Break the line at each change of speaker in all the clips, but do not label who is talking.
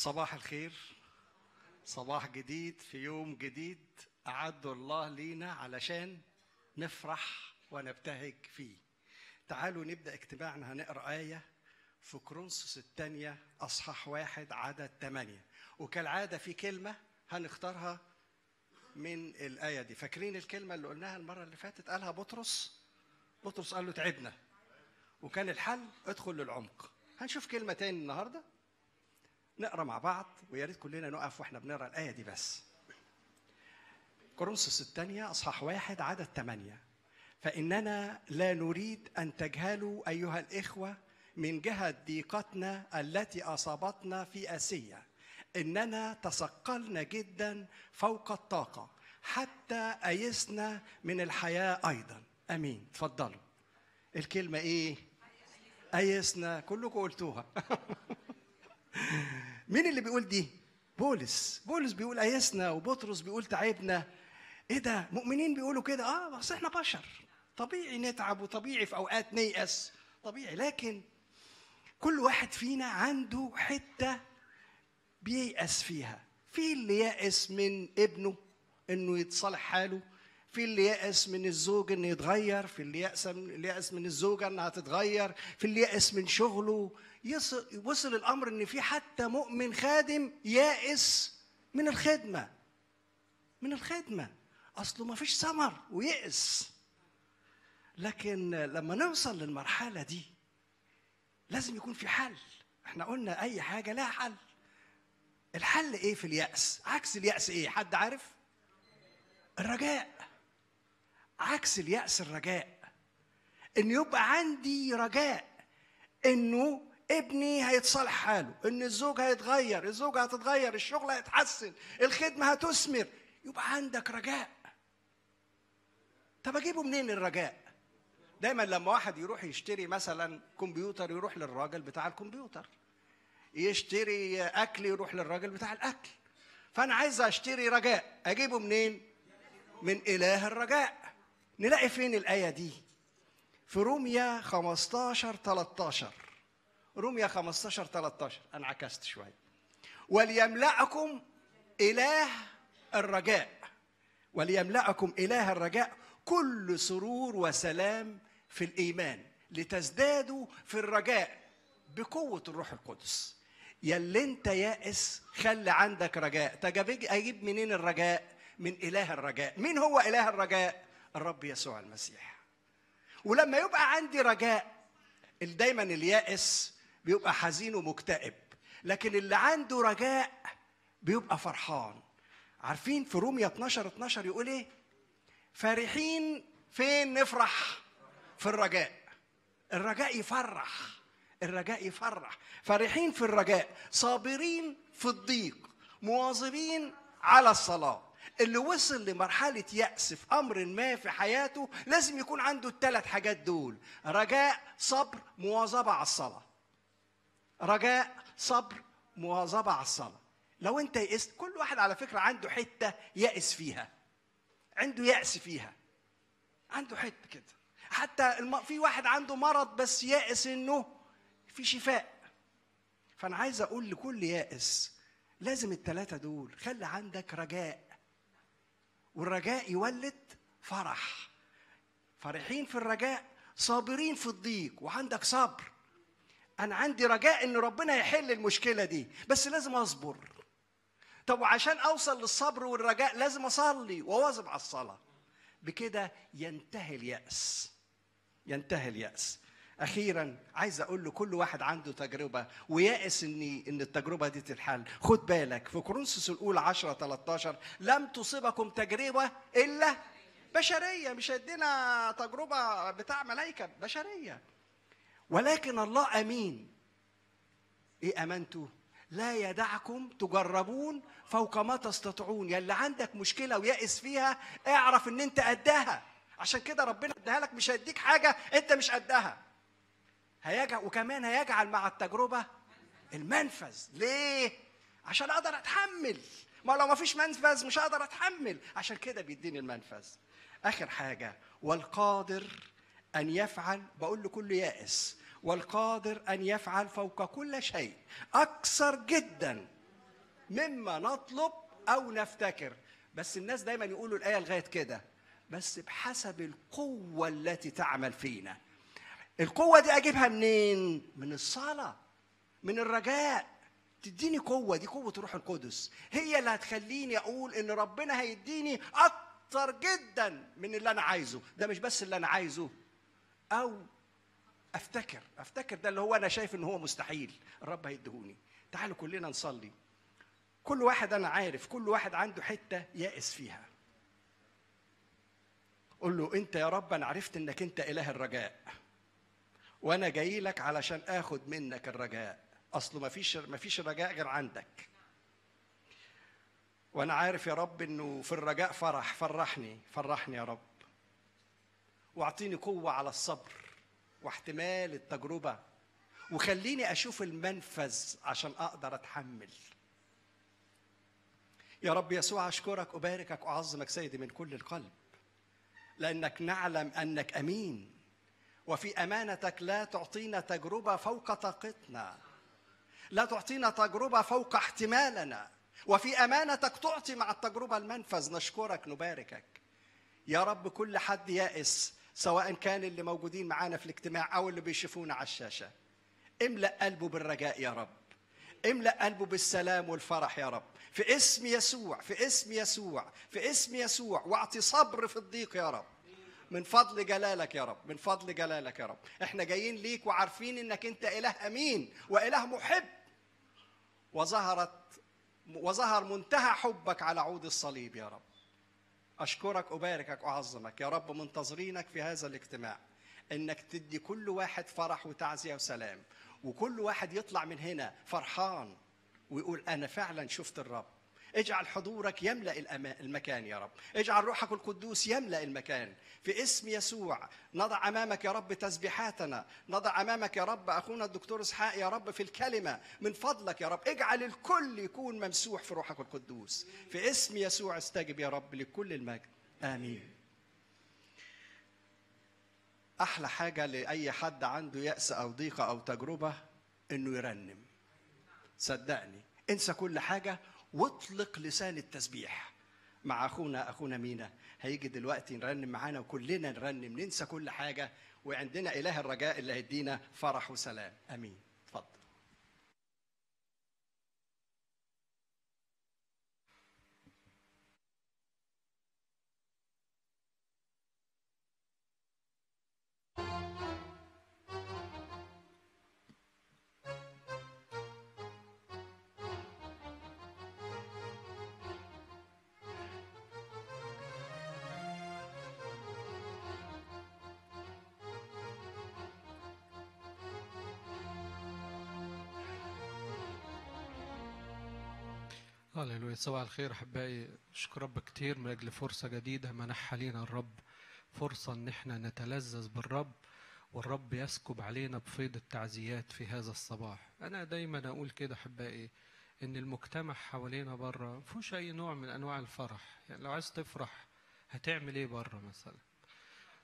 صباح الخير. صباح جديد في يوم جديد أعده الله لينا علشان نفرح ونبتهج فيه. تعالوا نبدأ اجتماعنا هنقرأ آية في كرونسوس الثانية أصحاح واحد عدد ثمانية. وكالعادة في كلمة هنختارها من الآية دي. فاكرين الكلمة اللي قلناها المرة اللي فاتت؟ قالها بطرس. بطرس قال له تعبنا. وكان الحل ادخل للعمق. هنشوف كلمة تاني النهاردة. نقرأ مع بعض ويا ريت كلنا نقف وإحنا بنقرأ الآية دي بس. كورنثوس الثانية أصحاح واحد عدد ثمانية فإننا لا نريد أن تجهلوا أيها الإخوة من جهة ضيقتنا التي أصابتنا في آسيا. إننا تثقلنا جدا فوق الطاقة حتى أيسنا من الحياة أيضا. أمين. تفضلوا الكلمة إيه؟ أيسنا. كلكم قلتوها. مين اللي بيقول دي؟ بولس. بولس بيقول أيسنا وبطرس بيقول تعبنا. إيه ده؟ مؤمنين بيقولوا كده؟ آه بس إحنا بشر. طبيعي نتعب وطبيعي في أوقات نيأس. طبيعي. لكن كل واحد فينا عنده حتة بييأس فيها. في اللي يأس من ابنه إنه يتصالح حاله. في اللي يأس من الزوج إنه يتغير في اللي يأس من اللي يأس من الزوجة إنها تتغير في اللي يأس من شغله. يصل وصل الأمر إن في حتى مؤمن خادم يائس من الخدمة. من الخدمة. أصله ما فيش ثمر ويأس. لكن لما نوصل للمرحلة دي لازم يكون في حل. إحنا قلنا أي حاجة لها حل. الحل إيه في اليأس؟ عكس اليأس إيه؟ حد عارف؟ الرجاء. عكس اليأس الرجاء. إن يبقى عندي رجاء إنه ابني هيتصالح حاله إن الزوج هيتغير الزوجة هتتغير الشغل هيتحسن الخدمة هتثمر يبقى عندك رجاء. طب أجيبه منين الرجاء؟ دايما لما واحد يروح يشتري مثلا كمبيوتر يروح للراجل بتاع الكمبيوتر يشتري أكل يروح للراجل بتاع الأكل. فأنا عايز أشتري رجاء أجيبه منين؟ من إله الرجاء. نلاقي فين الآية دي؟ في روميا 15 13 روميا 15 13 أنا عكست شوية. وليملأكم إله الرجاء. وليملأكم إله الرجاء كل سرور وسلام في الإيمان. لتزدادوا في الرجاء بقوة الروح القدس. يلي أنت يائس خلي عندك رجاء. طب أجيب منين الرجاء؟ من إله الرجاء. مين هو إله الرجاء؟ الرب يسوع المسيح. ولما يبقى عندي رجاء دايما اليائس بيبقى حزين ومكتئب لكن اللي عنده رجاء بيبقى فرحان. عارفين في روميا 12 12 يقول إيه؟ فرحين فين نفرح؟ في الرجاء. الرجاء يفرح الرجاء يفرح. فرحين في الرجاء صابرين في الضيق مواظبين على الصلاة. اللي وصل لمرحلة يأس في أمر ما في حياته لازم يكون عنده الثلاث حاجات دول. رجاء صبر مواظبة على الصلاة. رجاء صبر مواظبة على الصلاة. لو أنت يئست كل واحد على فكرة عنده حتة يأس فيها. عنده يأس فيها. عنده حتة كده. حتى الم... في واحد عنده مرض بس يائس إنه في شفاء. فأنا عايز أقول لكل يائس لازم الثلاثه دول خلي عندك رجاء والرجاء يولد فرح. فرحين في الرجاء صابرين في الضيق. وعندك صبر. أنا عندي رجاء إن ربنا يحل المشكلة دي بس لازم أصبر. طب وعشان أوصل للصبر والرجاء لازم أصلي وأواظب على الصلاة. بكده ينتهي اليأس. ينتهي اليأس. أخيرا عايز أقول لكل واحد عنده تجربة ويائس ان إن التجربة دي تتحل. خد بالك في كورنثوس الأولى 10 13 لم تصبكم تجربة إلا بشرية مش هيدينا تجربة بتاع ملائكة بشرية. ولكن الله أمين. إيه أمانته؟ لا يدعكم تجربون فوق ما تستطيعون. يلي عندك مشكلة ويائس فيها اعرف إن أنت قدها. عشان كده ربنا اداها لك مش هيديك حاجة أنت مش قدها. هيجعل وكمان هيجعل مع التجربة المنفذ. ليه؟ عشان أقدر أتحمل. ما لو ما فيش منفذ مش هقدر أتحمل. عشان كده بيديني المنفذ. آخر حاجة والقادر أن يفعل بقول لكل يائس والقادر أن يفعل فوق كل شيء. أكثر جدا مما نطلب أو نفتكر. بس الناس دايما يقولوا الآية لغاية كده. بس بحسب القوة التي تعمل فينا. القوة دي أجيبها منين؟ من الصلاة من الرجاء. تديني قوة دي قوة روح القدس. هي اللي هتخليني أقول إن ربنا هيديني أكتر جدا من اللي أنا عايزه. ده مش بس اللي أنا عايزه. أو أفتكر أفتكر ده اللي هو أنا شايف إن هو مستحيل. الرب هيديهوني. تعالوا كلنا نصلي. كل واحد أنا عارف كل واحد عنده حتة يائس فيها. قول له أنت يا رب أنا عرفت إنك أنت إله الرجاء. وأنا جاي لك علشان آخد منك الرجاء. اصله ما فيش ما فيش رجاء غير عندك. وأنا عارف يا رب إنه في الرجاء فرح فرحني فرحني يا رب. واعطيني قوة على الصبر واحتمال التجربة وخليني أشوف المنفذ عشان أقدر أتحمل. يا رب يسوع أشكرك أباركك أعظمك سيدي من كل القلب لأنك نعلم أنك أمين. وفي أمانتك لا تعطينا تجربة فوق طاقتنا. لا تعطينا تجربة فوق احتمالنا. وفي أمانتك تعطي مع التجربة المنفذ. نشكرك نباركك. يا رب كل حد يائس سواء كان اللي موجودين معانا في الاجتماع أو اللي بيشوفونا على الشاشة. املأ قلبه بالرجاء يا رب. املأ قلبه بالسلام والفرح يا رب. في اسم يسوع في اسم يسوع في اسم يسوع واعطي صبر في الضيق يا رب. من فضل جلالك يا رب من فضل جلالك يا رب. إحنا جايين ليك وعارفين إنك أنت إله أمين وإله محب. وظهرت وظهر منتهى حبك على عود الصليب يا رب. أشكرك أباركك أعظمك يا رب منتظرينك في هذا الاجتماع. إنك تدي كل واحد فرح وتعزية وسلام وكل واحد يطلع من هنا فرحان ويقول أنا فعلا شفت الرب. اجعل حضورك يملأ المكان يا رب. اجعل روحك القدوس يملأ المكان. في اسم يسوع نضع أمامك يا رب تسبيحاتنا. نضع أمامك يا رب أخونا الدكتور إسحاق يا رب في الكلمة. من فضلك يا رب. اجعل الكل يكون ممسوح في روحك القدوس. في اسم يسوع استجب يا رب لكل المجد. آمين. أحلى حاجة لأي حد عنده يأس أو ضيقه أو تجربة إنه يرنم. صدقني. انسى كل حاجة واطلق لسان التسبيح. مع أخونا أخونا مينا هيجي دلوقتي نرنم معانا وكلنا نرنم ننسى كل حاجة وعندنا إله الرجاء اللي هيدينا فرح وسلام. آمين.
هللويا صباح الخير أحبائي. أشكر رب كتير من أجل فرصة جديدة منحها لينا الرب فرصة إن إحنا نتلذذ بالرب والرب يسكب علينا بفيض التعزيات في هذا الصباح. أنا دايما أقول كده أحبائي إن المجتمع حوالينا بره مفيهوش أي نوع من أنواع الفرح. يعني لو عايز تفرح هتعمل إيه بره مثلا؟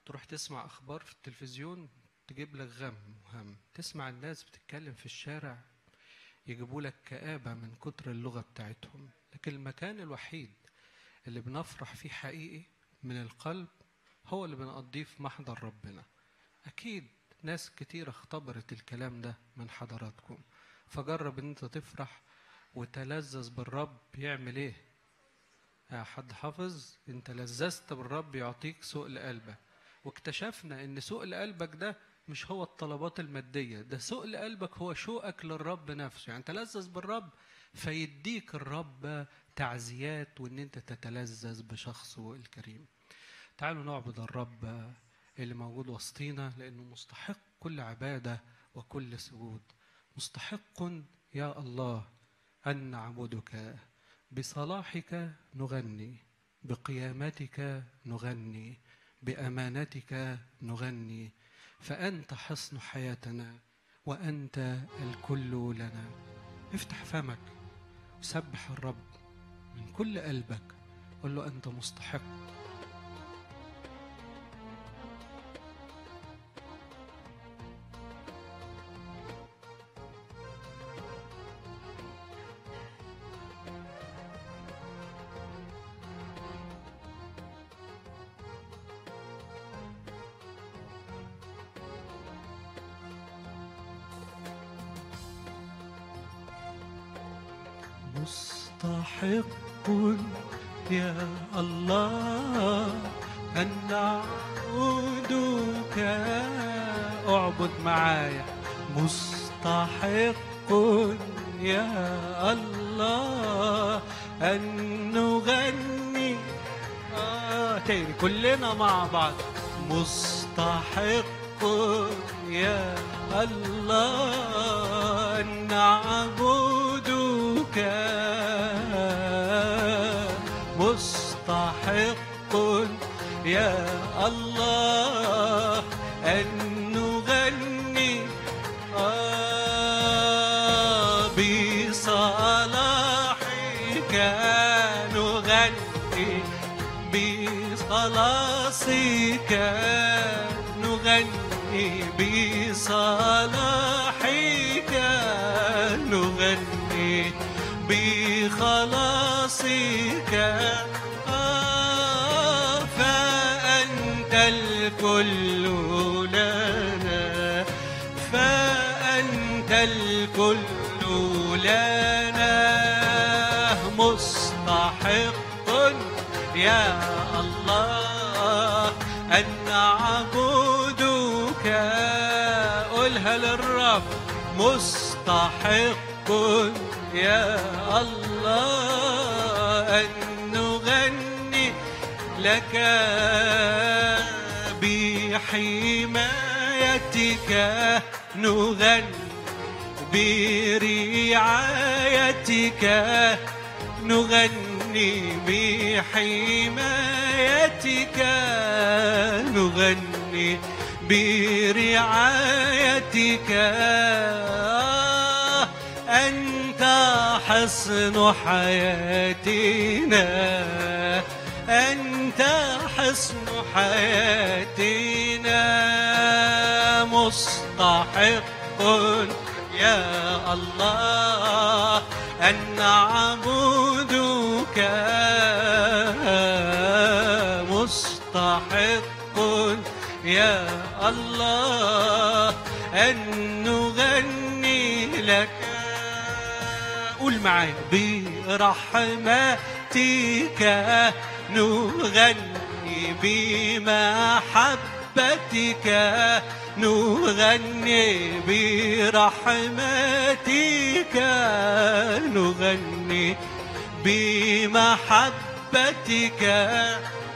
تروح تسمع أخبار في التلفزيون تجيب لك غم وهم تسمع الناس بتتكلم في الشارع يجيبوا لك كآبة من كتر اللغة بتاعتهم. لكن المكان الوحيد اللي بنفرح فيه حقيقي من القلب هو اللي بنقضيه في محضر ربنا. أكيد ناس كتير اختبرت الكلام ده من حضراتكم. فجرب إن أنت تفرح وتلذذ بالرب يعمل إيه؟ يا حد حافظ انت لذذت بالرب يعطيك سؤل قلبك واكتشفنا إن سؤل قلبك ده مش هو الطلبات المادية. ده سؤل قلبك هو شوقك للرب نفسه. يعني تلذذ بالرب فيديك الرب تعزيات وإن أنت تتلذذ بشخصه الكريم. تعالوا نعبد الرب اللي موجود وسطينا لأنه مستحق كل عبادة وكل سجود. مستحق يا الله أن نعبدك. بصلاحك نغني بقيامتك نغني بأمانتك نغني فأنت حصن حياتنا وأنت الكل لنا. افتح فمك وسبح الرب من كل قلبك. قل له أنت مستحق. الله أن نغني لك. قول معايا. برحمتك نغني بمحبتك. نغني برحمتك. نغني بمحبتك.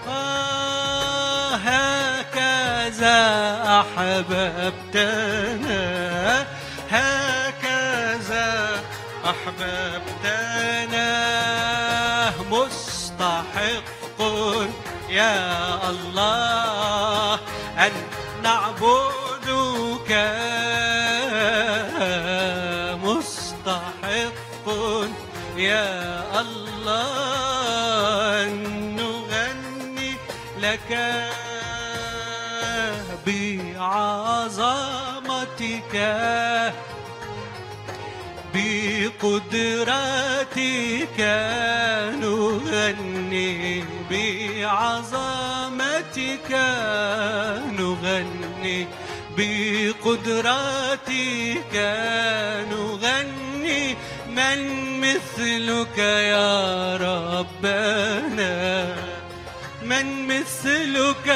آه هكذا. أحببتنا. هكذا أحببتنا. مستحق يا الله أن نعبدك. مستحق يا الله أن نغني لك بعظمتك بقدرتك نغني بعظمتك نغني بقدرتك نغني من مثلك يا ربنا من مثلك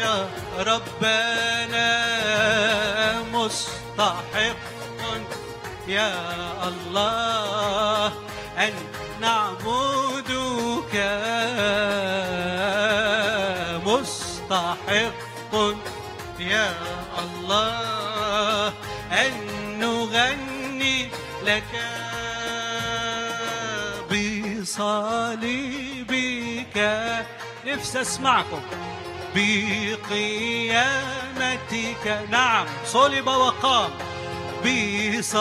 يا ربنا مستحق يا الله أن نعبدك مستحق يا الله أن نغني لك بصليبك. نفسي أسمعكم. بقيامتك. نعم صلب وقام بصليبك.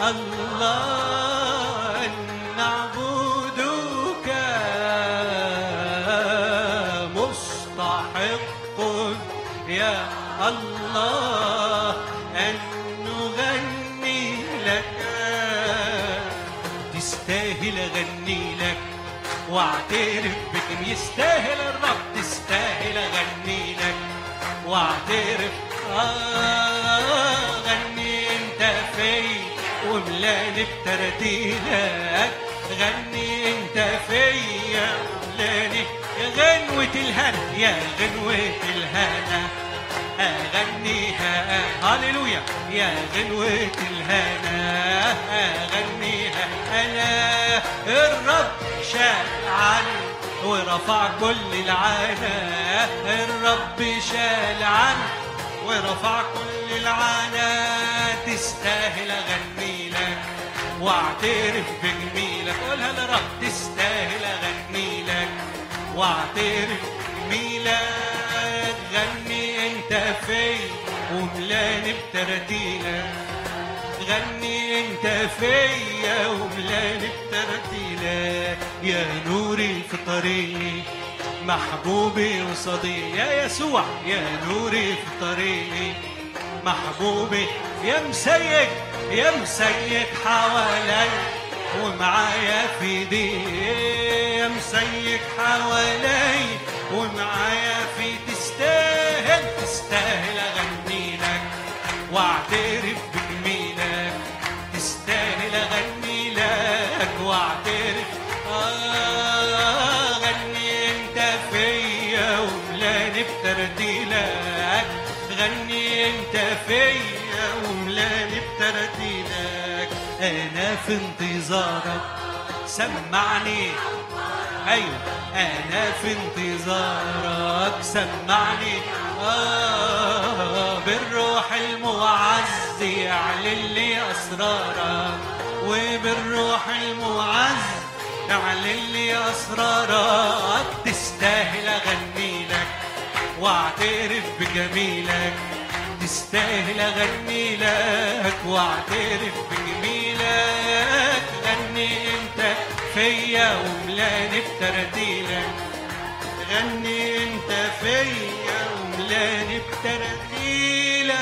الله أن مستحق. يا الله أن نغني لك. تستاهل أغني لك. واعترف بك يستاهل الرب. تستاهل أغني لك. واعترف. آه. وملاني بترتيلك. غني انت فيا وملاني يا غنوة الهنا يا غنوة الهنا. أغنيها هللويا. يا غنوة الهنا. أغنيها. أنا الرب شال عني ورفع كل العنا الرب شال عني ورفع كل العنا تستاهل أغني لك واعترف بجميلك قولها لرب تستاهل أغني لك واعترف بجميلك غني أنت في وملاني بترتيلك غني أنت فيا وملاني بترتيلك يا نوري في طريقي محبوبي وصديقي يا يسوع يا نوري في طريقي محبوبي يا مسيك يا مسيك حوالي ومعايا في دي يا مسيك حوالي ومعايا في تستاهل تستاهل أغني لك واعترف بجميلك. تستاهل أغني لك واعترف. آه غني أنت فيا وملاني بترتيلك غني أنت فيا في انتظارك. سمعني. أيوه أنا في انتظارك. سمعني. آه بالروح المعز يعلن لي أسرارك. وبالروح المعز اعلن لي أسرارك. تستاهل أغني لك وأعترف بجميلك. تستاهل أغني لك واعترف بجميلك غني أنت فيا وملاني بترتيلك غني أنت فيا وملاني بترتيلك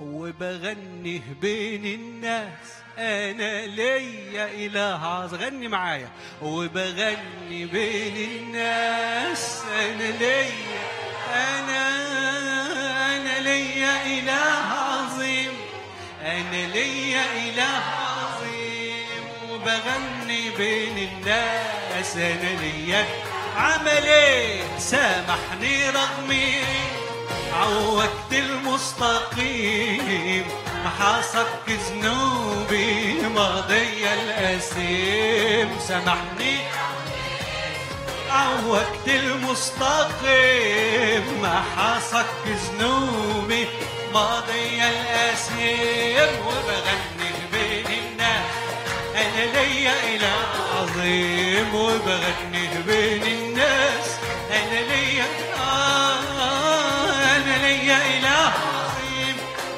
وبغني بين الناس أنا ليا إله عظيم غني معايا. وبغني بين الناس. أنا ليا. أنا أنا ليا إله عظيم. أنا ليا إله عظيم. وبغني بين الناس. أنا ليا. عمل إيه سامحني رغمي. عوجت المستقيم محاصك ذنوبي ماضي الأسيم سامحني. عوجت المستقيم محاصك ذنوبي ماضي الأسيم وبغني بين الناس أنا ليا إله عظيم. وبغني بين الناس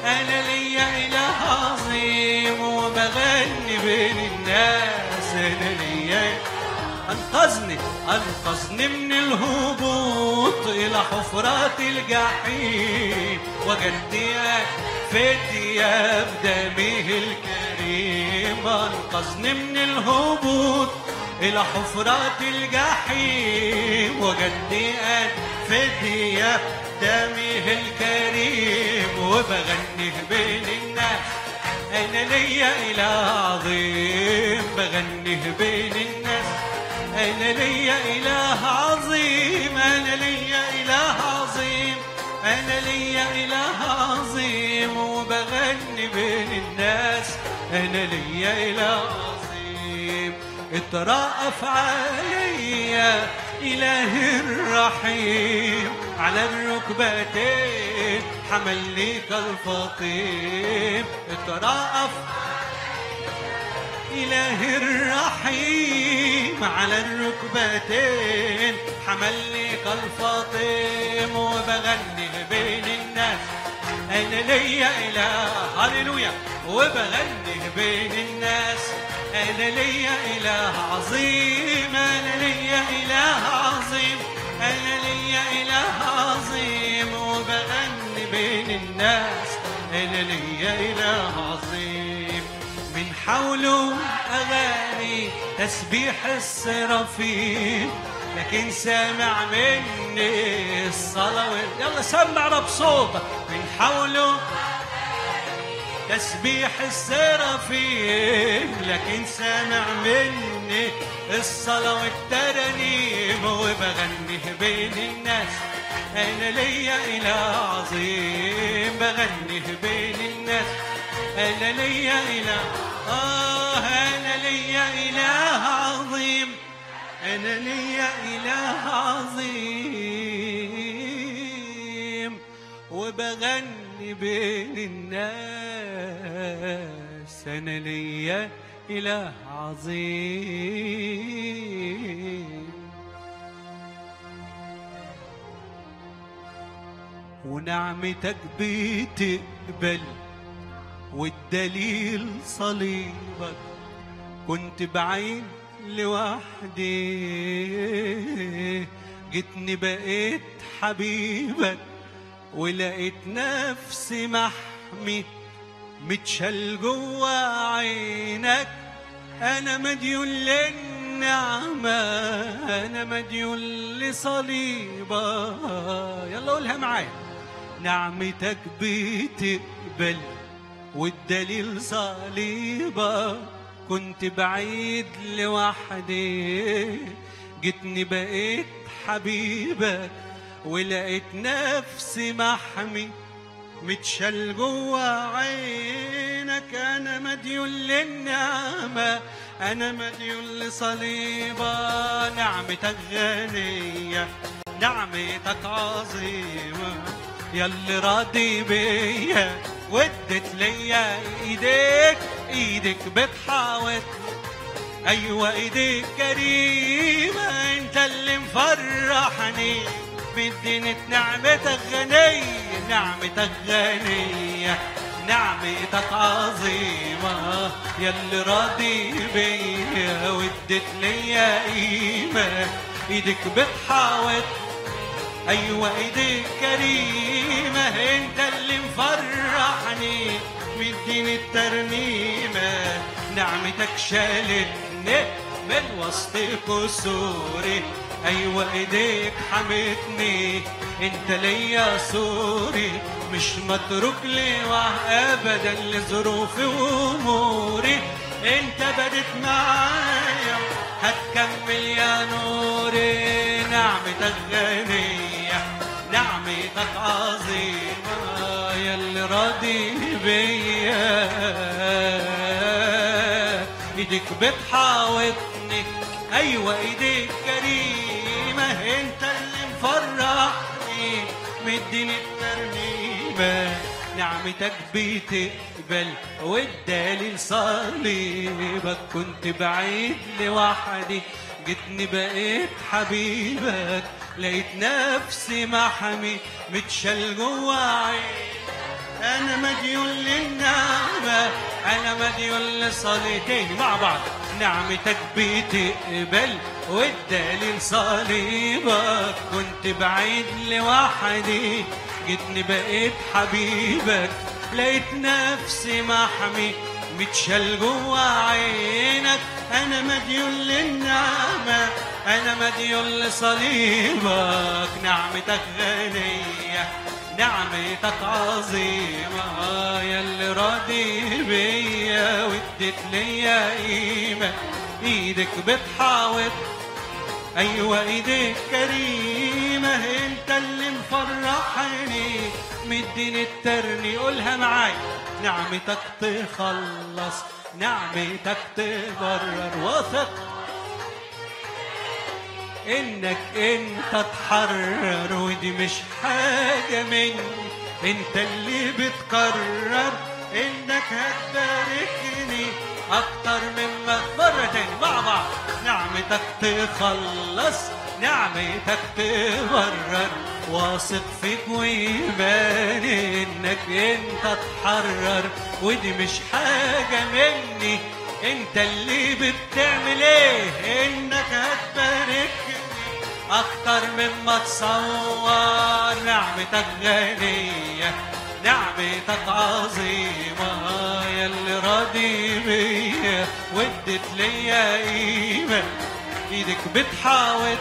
أنا ليا إله عظيم وبغني بين الناس أنا ليا أنقذني أنقذني من الهبوط إلى حفرات الجحيم وجدني فدية بدمه الكريم أنقذني من الهبوط إلى حفرات الجحيم وجدني فدية دمه الكريم وبغني بين الناس. أنا ليا إله عظيم؟ بغني بين الناس. أنا ليا إله عظيم؟ أنا ليا إله عظيم؟ أنا ليا إله عظيم؟ وبغني بين الناس. أنا ليا إله عظيم اترأف عليا إله الرحيم. على الركبتين حملني كالفطيم اترأف إله الرحيم. على الركبتين حملني كالفاطم وبغني بين الناس أنا ليا إله. هللويا. وبغني بين الناس. أنا ليا إله عظيم أنا ليا إله عظيم أنا ليا إله عظيم وبغني بين الناس أنا ليا إله عظيم. من حوله أغاني تسبيح السرافيم لكن سامع مني الصلاة يلا سمعنا بصوتك من حوله تسبيح السرافيم لكن سامع مني الصلاة والترانيم وبغني بين الناس. أنا ليا إله عظيم بغني بين الناس. أنا ليا إله آه أنا ليا إله عظيم. أنا ليا إله عظيم. وبغني بين الناس أنا ليا إله عظيم. ونعمتك بتقبل والدليل صليبك كنت بعين لوحدي جيتني بقيت حبيبك ولقيت نفسي محمي متشال جوا عينك. أنا مديون للنعمة أنا مديون لصليبك يلا قولها معايا. نعمتك بتقبل والدليل صليبك كنت بعيد لوحدي جيتني بقيت حبيبك. ولقيت نفسي محمي متشال جوا عينك. أنا مديون للنعمة أنا مديون لصليبة. نعمتك غنية نعمتك عظيمة. ياللي راضي بيا ودت ليا إيديك إيدك بتحاوط. أيوه إيديك كريمة أنت اللي مفرحني. مدينة نعمتك غنية نعمتك غنية نعمتك عظيمة. ياللي راضي بيا واديت ليا قيمة. إيدك بتحاوط أيوه ايديك كريمة. أنت اللي مفرحني مديني الترنيمة نعمتك شالتني من وسط كسوري أيوه إيديك حمتني أنت ليا سوري مش متروك لي ابدا لظروفي وأموري. أنت بدت معايا هتكمل يا نوري. نعمتك غنية نعمتك عظيمة. ياللي راضي بيا. إيدك بتحاوطني. أيوه إيديك مفرحني مديني الترنيمة نعمتك بتقبل والدليل صليبك كنت بعيد لوحدي جيتني بقيت حبيبك. لقيت نفسي محمي متشال جوا عيني أنا مديون للنعمة أنا مديون لصليتين مع بعض نعمتك بتقبل والدليل صليبك كنت بعيد لوحدي. جيتني بقيت حبيبك لقيت نفسي محمي. متشال جوا عينك أنا مديون للنعمة أنا مديون لصليبك. نعمتك غنية نعمتك عظيمة. ياللي راضي بيا واديت ليا قيمة. إيدك بتحاوط أيوه ايديك كريمة أنت اللي مفرحني. مديني الترني قولها معايا. نعمتك تخلص نعمتك تبرر. وثق
إنك أنت تحرر ودي مش حاجة مني. أنت اللي بتقرر إنك هتباركني. أكتر مما مرة تاني مع بعض. نعمتك تخلص نعمتك تبرر واثق فيك وإيماني إنك أنت تحرر ودي مش حاجة مني. أنت اللي بتعمل إيه؟ إنك هتباركني أكتر مما تصور نعمتك غنية. نعمتك عظيمة يلي راضي بيا. وادت ليا قيمة إيدك بتحاوطني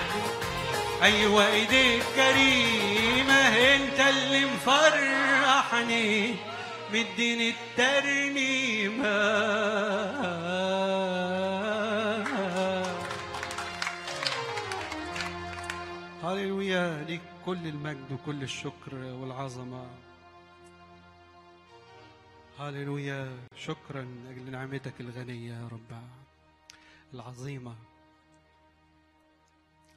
أيوه إيديك كريمة أنت اللي مفرحني. مديني الترنيمة.
هللويا ليك كل المجد وكل الشكر والعظمة. هللويا شكرا أجل نعمتك الغنية يا رب العظيمة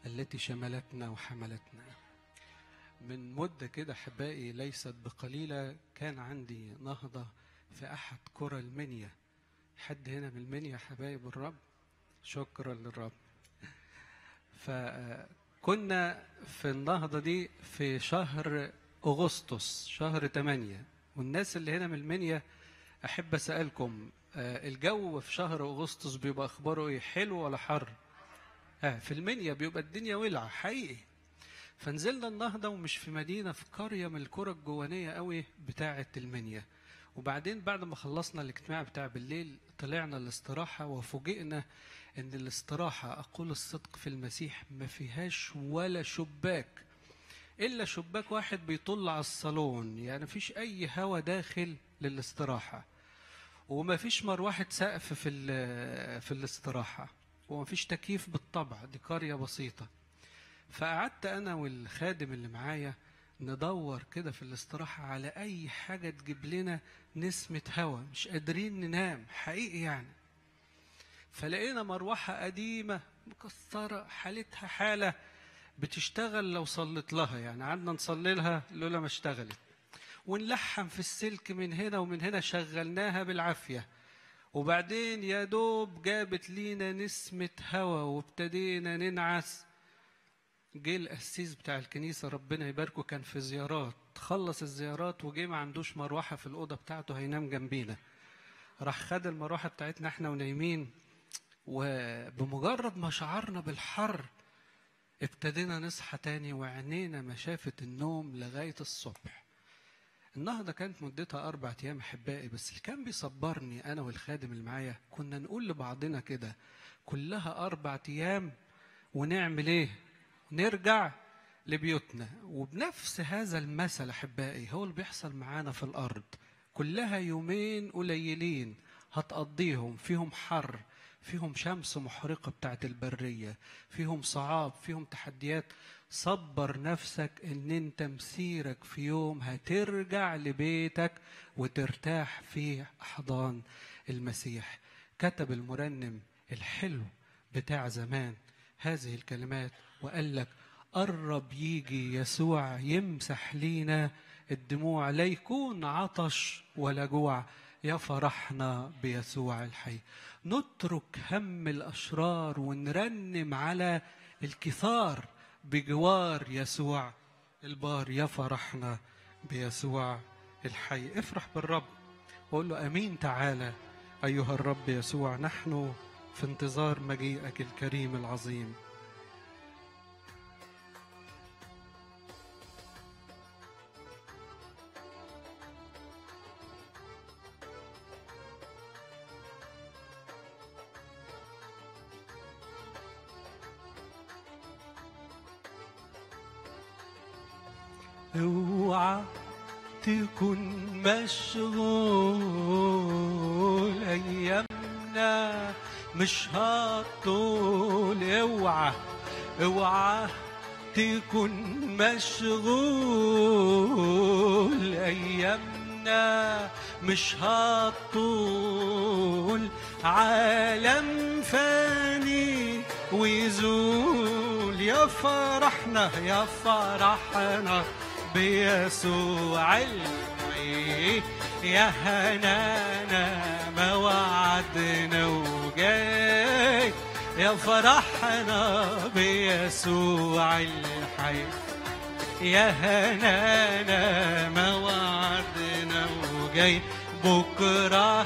التي شملتنا وحملتنا. من مدة كده أحبائي ليست بقليلة كان عندي نهضة في أحد قرى المنيا. حد هنا من المنيا حبايب الرب شكرا للرب. فكنا في النهضة دي في شهر أغسطس شهر 8 والناس اللي هنا من المنيا أحب أسألكم آه، الجو في شهر أغسطس بيبقى أخباره إيه؟ حلو ولا حر؟ آه في المنيا بيبقى الدنيا ولعة حقيقي. فنزلنا النهضة ومش في مدينة في قرية من القرى الجوانية قوي بتاعة المنيا. وبعدين بعد ما خلصنا الاجتماع بتاع بالليل طلعنا الاستراحة وفوجئنا إن الاستراحة أقول الصدق في المسيح ما فيهاش ولا شباك. إلا شباك واحد بيطل على الصالون يعني مفيش أي هوا داخل للاستراحة. وما فيش مروحة سقف في في الاستراحة. وما فيش تكييف بالطبع دي قرية بسيطة. فقعدت أنا والخادم اللي معايا ندور كده في الاستراحة على أي حاجة تجيب لنا نسمة هوا مش قادرين ننام حقيقي يعني. فلقينا مروحة قديمة مكسرة حالتها حالة بتشتغل لو صليت لها يعني. قعدنا نصلي لها لولا ما اشتغلت. ونلحم في السلك من هنا ومن هنا شغلناها بالعافية. وبعدين يا دوب جابت لينا نسمة هوا وابتدينا ننعس. جه القسيس بتاع الكنيسة ربنا يباركه كان في زيارات. خلص الزيارات وجه ما عندوش مروحة في الأوضة بتاعته هينام جنبينا. راح خد المروحة بتاعتنا إحنا ونايمين. وبمجرد ما شعرنا بالحر ابتدينا نصحى تاني وعينينا ما شافت النوم لغاية الصبح. النهضة كانت مدتها أربع أيام أحبائي بس اللي كان بيصبرني أنا والخادم اللي معايا كنا نقول لبعضنا كده كلها أربع أيام ونعمل إيه؟ نرجع لبيوتنا. وبنفس هذا المثل أحبائي هو اللي بيحصل معانا في الأرض. كلها يومين قليلين هتقضيهم فيهم حر فيهم شمس محرقة بتاعت البرية فيهم صعاب فيهم تحديات. صبر نفسك إن أنت مسيرك في يوم هترجع لبيتك وترتاح في أحضان المسيح. كتب المرنم الحلو بتاع زمان هذه الكلمات وقال لك قرب يجي يسوع يمسح لينا الدموع لا يكون عطش ولا جوع يا فرحنا بيسوع الحي. نترك هم الأشرار ونرنم على الكثار بجوار يسوع. البار يا فرحنا بيسوع الحي. افرح بالرب وقول له آمين تعالى. أيها الرب يسوع نحن في انتظار مجيئك الكريم العظيم.
أوعى تكون مشغول أيامنا. مش هتطول أوعى أوعى تكون مشغول أيامنا. مش هتطول عالم فاني ويزول.
يا فرحنا يا فرحنا. بيسوع الحي يا هنانا ما وعدنا وجاي. يا فرحنا بيسوع الحي. يا هنانا ما وعدنا وجاي. بكرة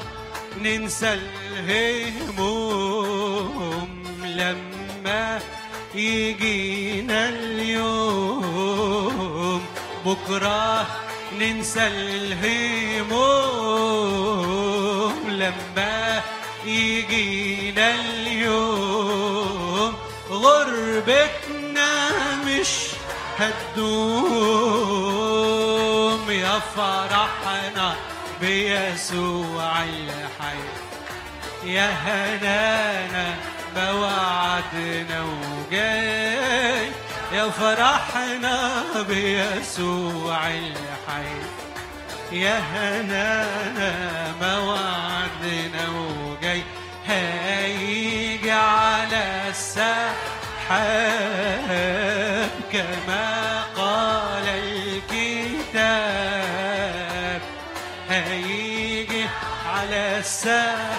ننسى الهموم لما يجينا اليوم. بكرة ننسى الهموم لما يجينا اليوم. غربتنا مش هتدوم يا فرحنا بيسوع الحي. يا هنانا ما وعدنا وجاي. يا فرحنا بيسوع الحي يا هنانا ما وعدنا وجاي هيجي على السحاب كما قال الكتاب هيجي على السحاب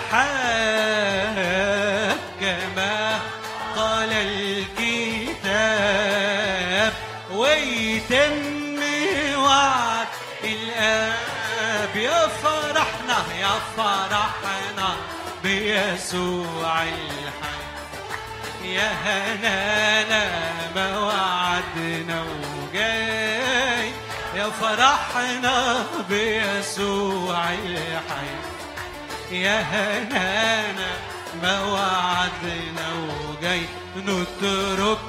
يا فرحنا بيسوع الحي. يا هنانا ما وعدنا وجاي. يا فرحنا بيسوع الحي. يا هنانا ما وعدنا وجاي. نترك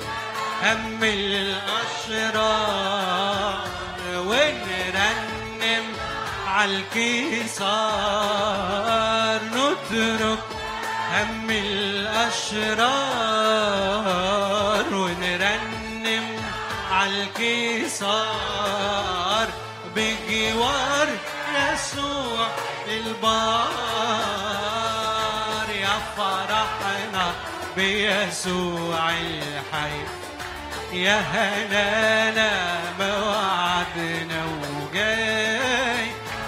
هم الأشرار. عالكسار نترك هم الأشرار ونرنم عالكسار بجوار يسوع البار يا فرحنا بيسوع الحي. يا هنانا ما وعدنا وجاي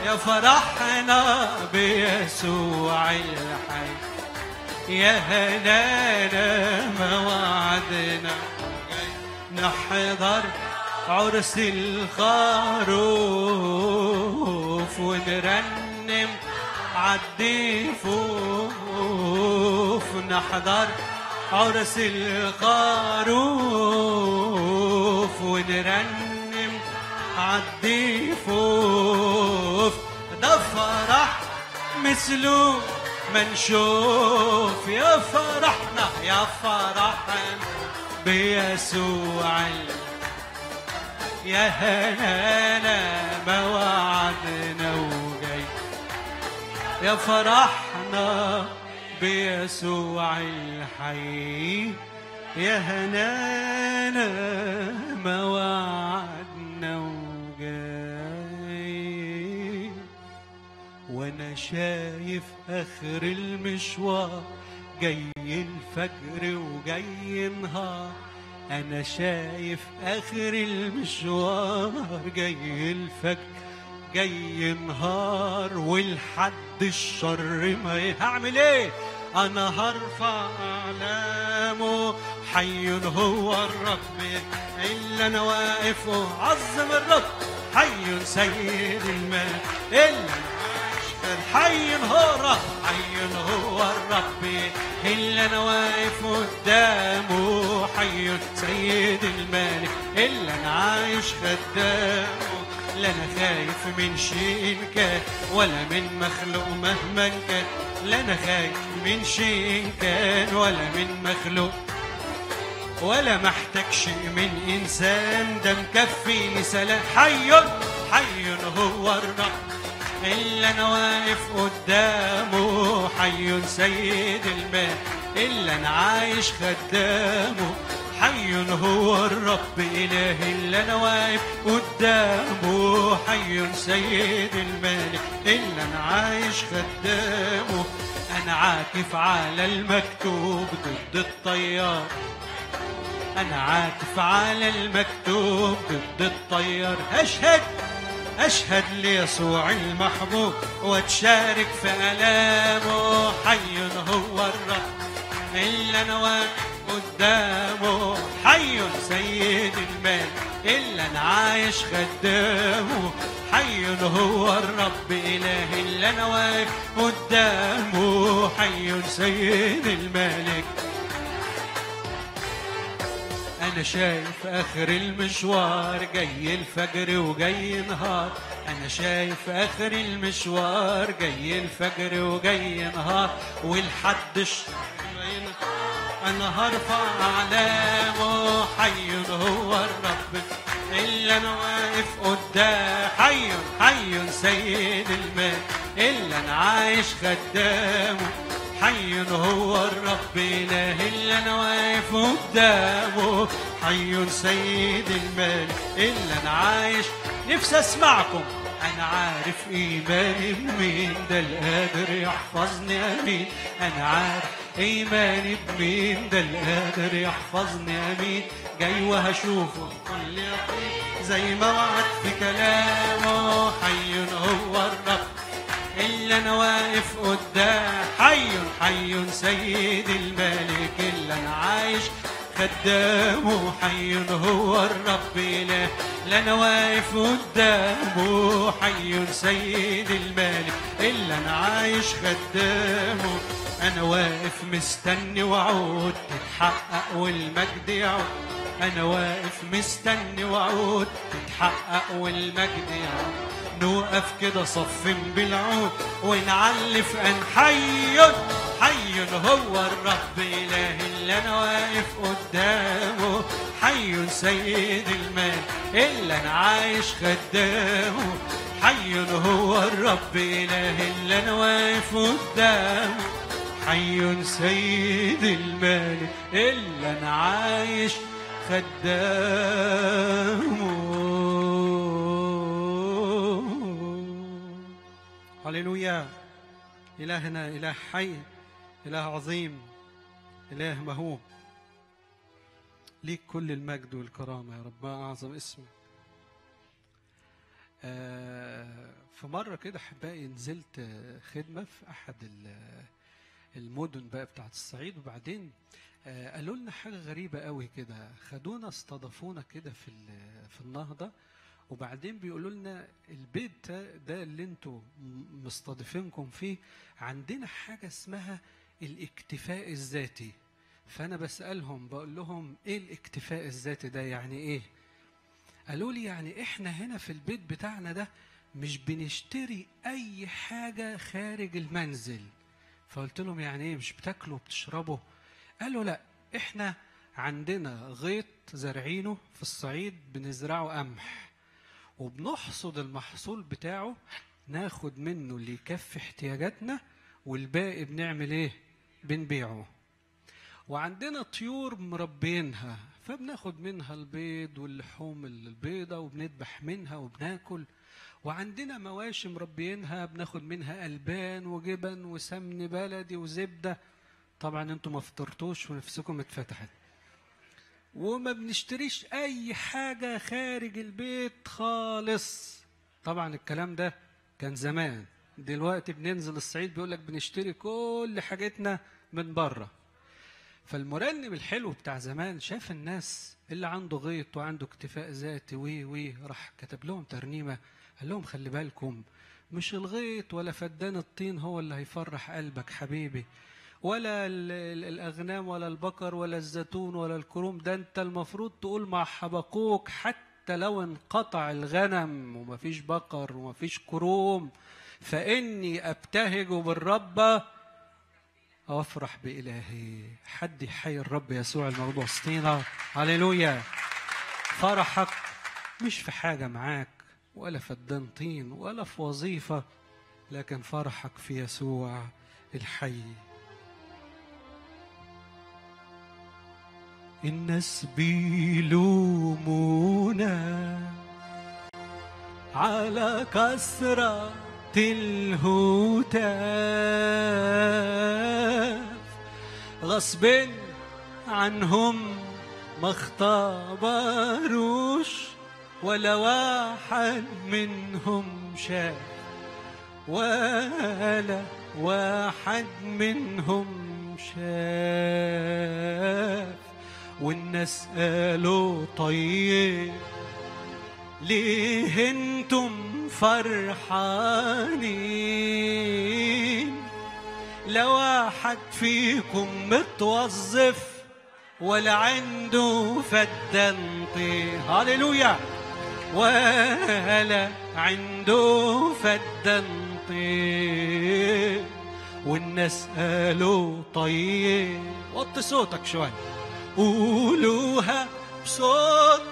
يا فرحنا بيسوع الحي. يا هنانا ما وعدنا وجاي نحضر عرس الخروف ونرنم عالضيفوف نحضر عرس الخروف ونرنم عالضيفوف ده فرح مثله ما نشوف يا فرحنا يا فرحنا بيسوع يا هنانا ما وعدنا وجاي. يا فرحنا بيسوع الحي يا هنانا ما وعدنا شايف آخر المشوار جاي الفجر وجاي نهار أنا شايف آخر المشوار جاي الفجر جاي نهار والحد الشر ما هعمل إيه؟ أنا هرفع أعلامه حي هو الرب. إلا أنا واقف عظم الرب حي سيد المال إلا حي هو الرب حي هو الرب. إلا أنا واقف قدامه حي سيد الملك إلا أنا عايش خدامه لا أنا خايف من شيء كان ولا من مخلوق مهما كان. لا أنا خايف من شيء كان ولا من مخلوق. ولا محتاج شيء من إنسان ده مكفيني سلام حي حي هو الرب. إلا أنا واقف قدامه حي سيد المال إلا أنا عايش خدامه حي هو الرب إله. إلا أنا واقف قدامه حي سيد الملك إلا أنا عايش خدامه. أنا عاكف على المكتوب ضد الطيار. أنا عاكف على المكتوب ضد الطيار. أشهد أشهد ليسوع المحبوب وأتشارك في ألامه حي هو الرب. اللي أنا واقف قدامه حي سيد المال. اللي أنا عايش خدامه. حي هو الرب. إله اللي أنا واقف قدامه حي سيد الملك. أنا شايف آخر المشوار جاي الفجر وجاي نهار. أنا شايف آخر المشوار جاي الفجر وجاي نهار. والحد أنا هرفع أعلامه حي هو الرب. اللي أنا واقف قدام حي حي سيد المال. اللي أنا عايش خدامه. حي هو الرب إله اللي أنا واقف قدامه. حي سيد المال اللي أنا عايش. نفسي أسمعكم. أنا عارف إيماني بمين. ده القادر يحفظني أمين. أنا عارف إيماني بمين. ده القادر يحفظني أمين. جاي وهشوفه كل يقين. زي ما وعد في كلامه. حي هو الرب اللي أنا واقف قدام حي حي سيد الملك اللي أنا عايش خدامه حي هو الرب إله. اللي أنا واقف قدامه حي سيد الملك اللي أنا عايش خدامه أنا واقف مستني وعود تتحقق والمجد يعود. أنا واقف مستني وعود تتحقق والمجد يعود. نوقف كده صف بالعود ونعلف ان حي حي هو الرب إله اللي أنا واقف قدامه. حي سيد المال اللي أنا عايش خدامه. حي هو الرب إله اللي أنا واقف قدامه. حي سيد المال اللي أنا عايش خدامه. هللويا إلهنا إله حي إله عظيم إله مهوب. ليك كل المجد والكرامة يا رب أعظم اسمك آه، في مرة كده أحبائي نزلت خدمة في أحد ال- المدن بقى بتاعت الصعيد وبعدين آه، قالوا لنا حاجة غريبة قوي كده. خدونا استضافونا كده في في النهضة وبعدين بيقولوا لنا البيت ده- اللي أنتوا مستضيفينكم فيه عندنا حاجة اسمها الاكتفاء الذاتي. فأنا بسألهم بقول لهم إيه الاكتفاء الذاتي ده؟ يعني إيه؟ قالوا لي يعني إحنا هنا في البيت بتاعنا ده مش بنشتري أي حاجة خارج المنزل. فقلت لهم يعني إيه؟ مش بتاكلوا وبتشربوا؟ قالوا لأ إحنا عندنا غيط زارعينه في الصعيد بنزرعه قمح. وبنحصد المحصول بتاعه ناخد منه اللي يكفي احتياجاتنا والباقي بنعمل إيه؟ بنبيعه. وعندنا طيور مربينها فبناخد منها البيض واللحوم البيضة وبنذبح منها وبناكل. وعندنا مواشي مربينها بناخد منها ألبان وجبن وسمن بلدي وزبدة. طبعا أنتوا ما فطرتوش ونفسكم اتفتحت. وما بنشتريش أي حاجة خارج البيت خالص. طبعا الكلام ده كان زمان. دلوقتي بننزل الصعيد بيقولك بنشتري كل حاجتنا من بره. فالمرنم الحلو بتاع زمان شاف الناس اللي عنده غيط وعنده اكتفاء ذاتي وي وي راح كتب لهم ترنيمة قال لهم خلي بالكم مش الغيط ولا فدان الطين هو اللي هيفرح قلبك حبيبي. ولا ال- ال- الأغنام ولا البقر ولا الزيتون ولا الكروم ده أنت المفروض تقول مع حبقوك حتى لو انقطع الغنم ومفيش بقر ومفيش كروم. فإني أبتهج بالرب أفرح بإلهي. حد يحيي الرب يسوع المولود وسطينا هللويا. فرحك مش في حاجة معاك ولا في فدان طين ولا في وظيفة لكن فرحك في يسوع الحي. الناس بيلومونا على كثرة الهتاف غصب عنهم ما اختبروش ولا واحد منهم شاف ولا واحد منهم شاف والناس قالوا طيب ليه أنتم فرحانين؟ لو واحد فيكم متوظف ولا عنده فدنطي هللويا! ولا عنده فدنطي والناس قالوا طيب. وطي صوتك شوي قولوها بصوت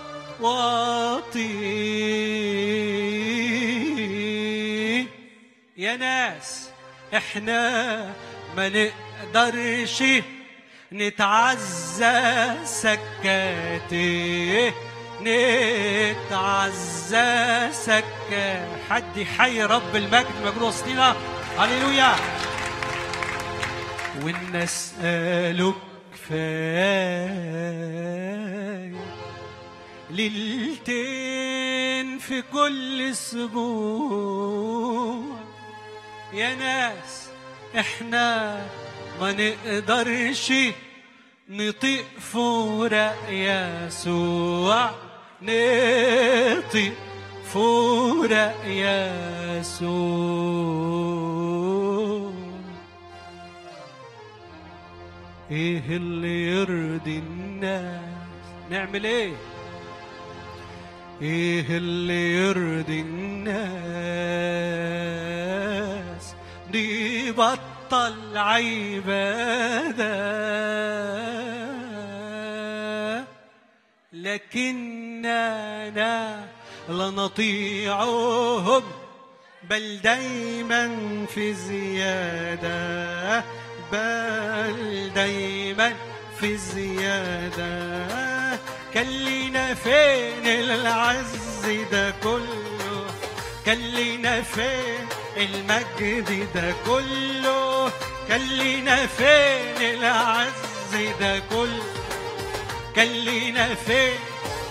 واطي. يا ناس إحنا ما نقدرش نتعزى سكاتي. نتعزى سكا حد يحيي رب المجد مجد وسطينا هللويا. والناس قالوا كفايه ليلتين في كل أسبوع. يا ناس إحنا ما نقدرش نطيق فورق يسوع. نطيق فورق يسوع. إيه اللي يرضي الناس؟ نعمل إيه؟ إيه اللي يرضي الناس؟ دي بطل عبادة. لكننا لا نطيعهم بل دايما في زيادة. بل دايما في زيادة كلينا فين العز ده كله؟ كلينا فين المجد ده كله؟ كلينا فين العز ده كله؟ كلينا فين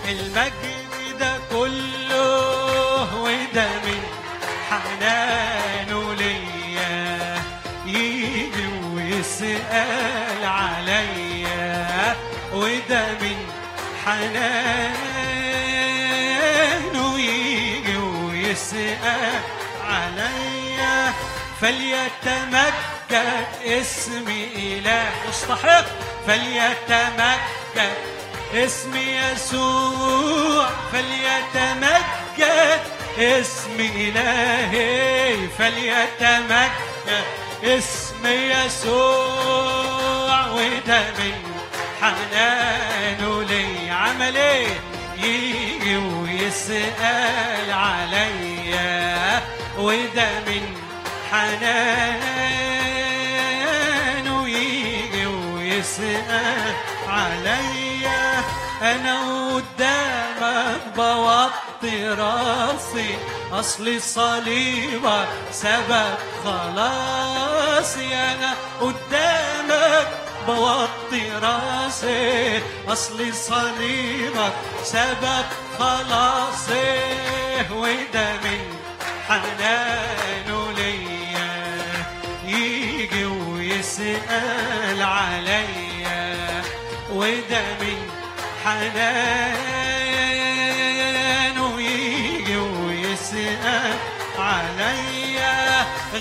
المجد ده كله؟ وده من حنانه ويسأل عليا وده من حنانه يجي ويسأل عليا. فليتمجد اسم إله مستحق. فليتمجد اسم يسوع. فليتمجد اسم إلهي. فليتمجد اسم يسوع وده من حنانه لي عمل يجي ويسأل عليا وده من حنانه يجي ويسأل عليا أنا قدامك بوطي راسي أصل صليبك سبب خلاصي أنا قدامك بوطي راسي. أصل صليبك سبب خلاصي وده من حنانه ليا يجي ويسأل عليا. وده من حنانه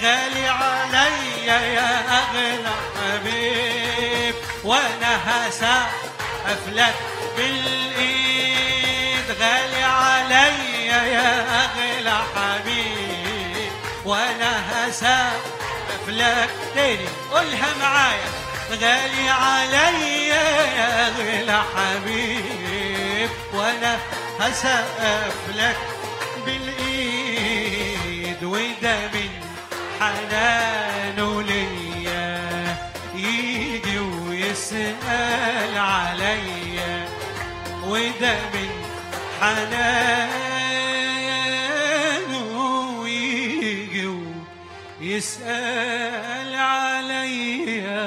غالي عليا يا أغلى حبيب وأنا هسقف لك بالإيد. غالي عليا يا أغلى حبيب وأنا هسقف لك تاني قولها معايا. غالي عليا يا أغلى حبيب وأنا هسقف لك بالإيد. وده من حنانه ليا يجي ويسأل عليا. وده من حنانه يجي ويسأل عليا.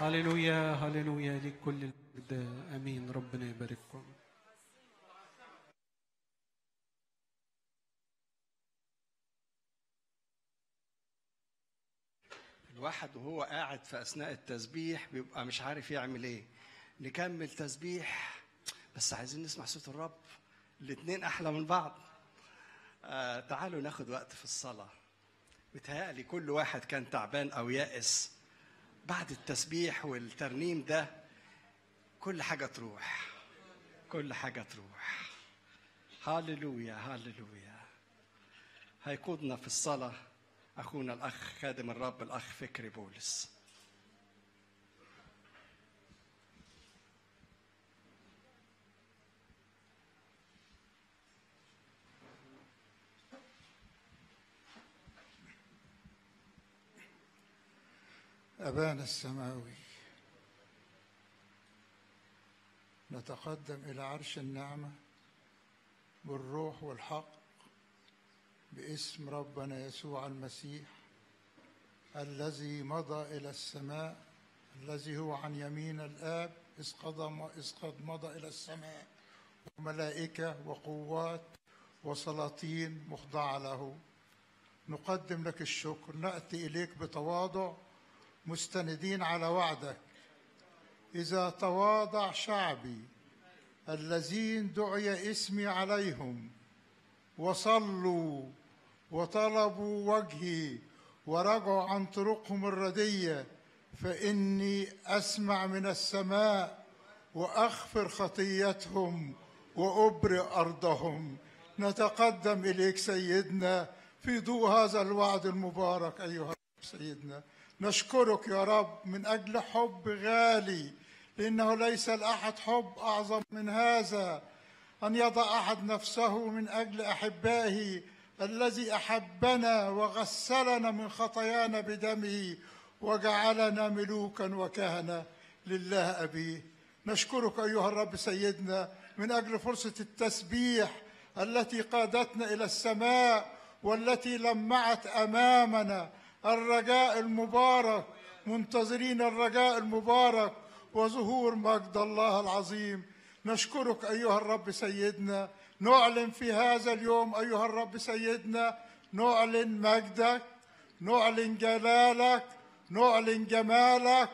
هللويا ليك كل المجد آمين. ربنا يبارككم.
الواحد وهو قاعد في أثناء التسبيح بيبقى مش عارف يعمل إيه. نكمل تسبيح بس عايزين نسمع صوت الرب. الاتنين أحلى من بعض. آه تعالوا ناخد وقت في الصلاة. بتهيألي كل واحد كان تعبان أو يائس بعد التسبيح والترنيم ده. كل حاجة تروح. كل حاجة تروح. هاللويا هاللويا. هيقودنا في الصلاة. أخونا الأخ خادم الرب الأخ فكري بولس.
أبانا السماوي نتقدم إلى عرش النعمة بالروح والحق باسم ربنا يسوع المسيح الذي مضى إلى السماء الذي هو عن يمين الآب إذ قد مضى إلى السماء. وملائكة وقوات وسلاطين مخضعة له. نقدم لك الشكر نأتي إليك بتواضع مستندين على وعدك. إذا تواضع شعبي الذين دعي اسمي عليهم وصلوا وطلبوا وجهي ورجعوا عن طرقهم الردية فإني أسمع من السماء وأغفر خطيتهم وأبرئ أرضهم. نتقدم إليك سيدنا في ضوء هذا الوعد المبارك أيها سيدنا. نشكرك يا رب من أجل حب غالي لأنه ليس لأحد حب أعظم من هذا. أن يضع أحد نفسه من أجل أحبائه الذي أحبنا وغسلنا من خطايانا بدمه وجعلنا ملوكا وكهنة لله أبيه نشكرك أيها الرب سيدنا من أجل فرصة التسبيح التي قادتنا إلى السماء والتي لمعت أمامنا. الرجاء المبارك منتظرين الرجاء المبارك وظهور مجد الله العظيم. نشكرك أيها الرب سيدنا نعلن في هذا اليوم أيها الرب سيدنا نعلن مجدك نعلن جلالك نعلن جمالك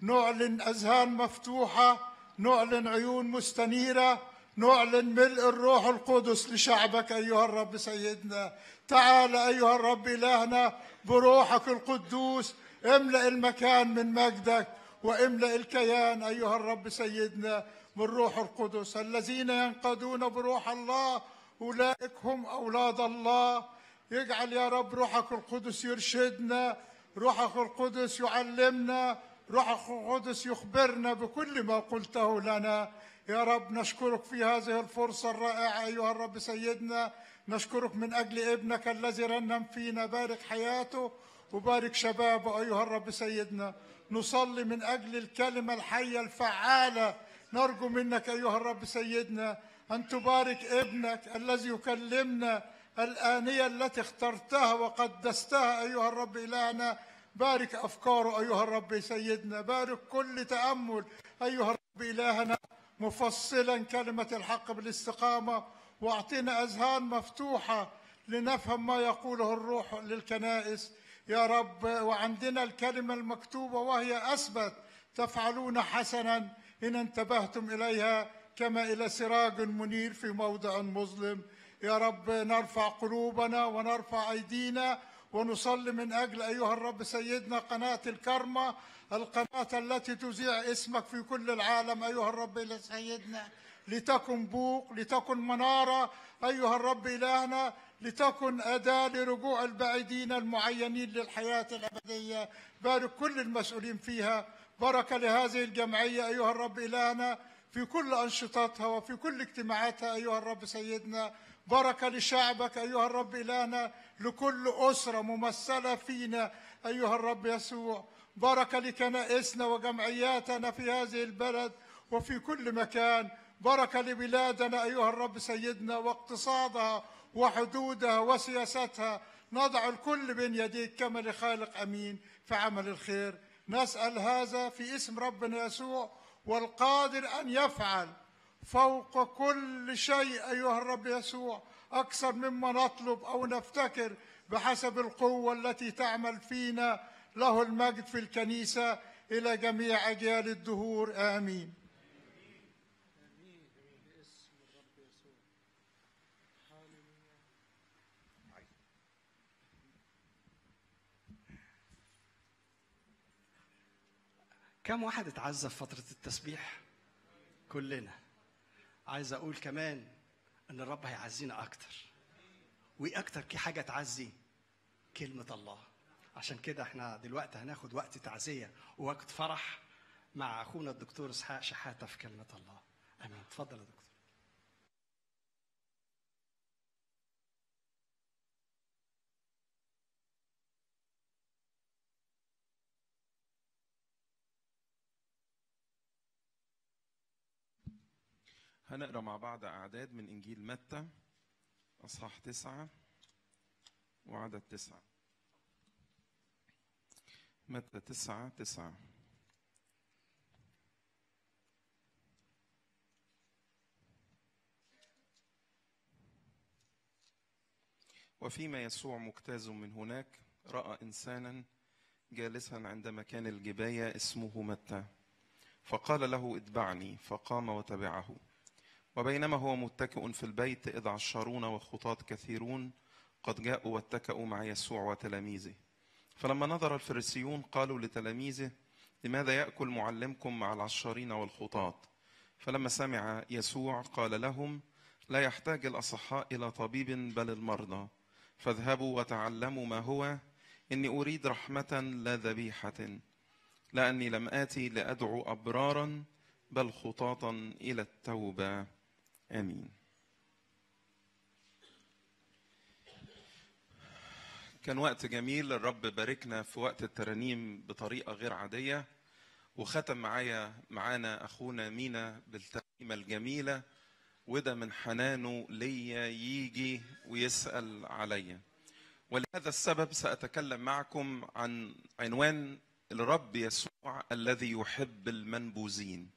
نعلن أذهان مفتوحة نعلن عيون مستنيرة نعلن ملء الروح القدس لشعبك أيها الرب سيدنا. تعال أيها الرب إلهنا بروحك القدوس املأ المكان من مجدك واملأ الكيان أيها الرب سيدنا. من روح القدس الذين ينقادون بروح الله أولئك هم أولاد الله. يجعل يا رب روحك القدس يرشدنا روحك القدس يعلمنا روحك القدس يخبرنا بكل ما قلته لنا. يا رب نشكرك في هذه الفرصة الرائعة أيها الرب سيدنا. نشكرك من أجل ابنك الذي رنم فينا. بارك حياته وبارك شبابه أيها الرب سيدنا. نصلي من أجل الكلمة الحية الفعالة نرجو منك أيها الرب سيدنا أن تبارك ابنك الذي يكلمنا الآنية التي اخترتها وقدستها أيها الرب إلهنا. بارك أفكاره أيها الرب سيدنا. بارك كل تأمل أيها الرب إلهنا. مفصلا كلمة الحق بالاستقامة. واعطنا أذهان مفتوحة لنفهم ما يقوله الروح للكنائس. يا رب وعندنا الكلمة المكتوبة وهي أثبت تفعلون حسنا. إن انتبهتم إليها كما إلى سراج منير في موضع مظلم. يا رب نرفع قلوبنا ونرفع أيدينا ونصلي من أجل أيها الرب سيدنا قناة الكرمة القناة التي تذيع اسمك في كل العالم أيها الرب إلى سيدنا. لتكن بوق لتكن منارة أيها الرب إلهنا لتكن أداة لرجوع البعيدين المعينين للحياة الأبدية. بارك كل المسؤولين فيها. بركة لهذه الجمعية أيها الرب إلهنا في كل أنشطتها وفي كل اجتماعاتها أيها الرب سيدنا. بركة لشعبك أيها الرب إلهنا لكل أسرة ممثلة فينا أيها الرب يسوع. بركة لكنائسنا وجمعياتنا في هذه البلد وفي كل مكان. بركة لبلادنا أيها الرب سيدنا واقتصادها وحدودها وسياستها. نضع الكل بين يديك كما لخالق أمين في عمل الخير. نسأل هذا في اسم ربنا يسوع والقادر أن يفعل فوق كل شيء أيها الرب يسوع. أكثر مما نطلب أو نفتكر بحسب القوة التي تعمل فينا له المجد في الكنيسة إلى جميع أجيال الدهور. آمين.
كم واحد اتعزى في فترة التسبيح؟ كلنا. عايز أقول كمان إن الرب هيعزينا أكتر. وإيه أكتر كي حاجة تعزي؟ كلمة الله. عشان كده إحنا دلوقتي هناخد وقت تعزية ووقت فرح مع أخونا الدكتور إسحاق شحاتة في كلمة الله. آمين. اتفضل يا دكتور.
هنقرأ مع بعض أعداد من إنجيل متى أصحاح تسعة وعدد تسعة. متى تسعة تسعة. وفيما يسوع مجتاز من هناك رأى إنسانا جالسا عند مكان الجباية اسمه متى. فقال له اتبعني فقام وتبعه. وبينما هو متكئ في البيت إذ عشرون وخطاة كثيرون قد جاءوا واتكأوا مع يسوع وتلاميذه. فلما نظر الفريسيون قالوا لتلاميذه لماذا يأكل معلمكم مع العشارين والخطاة؟ فلما سمع يسوع قال لهم لا يحتاج الأصحاء إلى طبيب بل المرضى. فاذهبوا وتعلموا ما هو. إني أريد رحمة لا ذبيحة. لأني لم آتي لأدعو أبرارا بل خطاطا إلى التوبة. آمين. كان وقت جميل الرب باركنا في وقت الترانيم بطريقة غير عادية وختم معايا معانا أخونا مينا بالترنيمة الجميلة وده من حنانه ليا يجي ويسأل عليا. ولهذا السبب سأتكلم معكم عن عنوان الرب يسوع الذي يحب المنبوذين.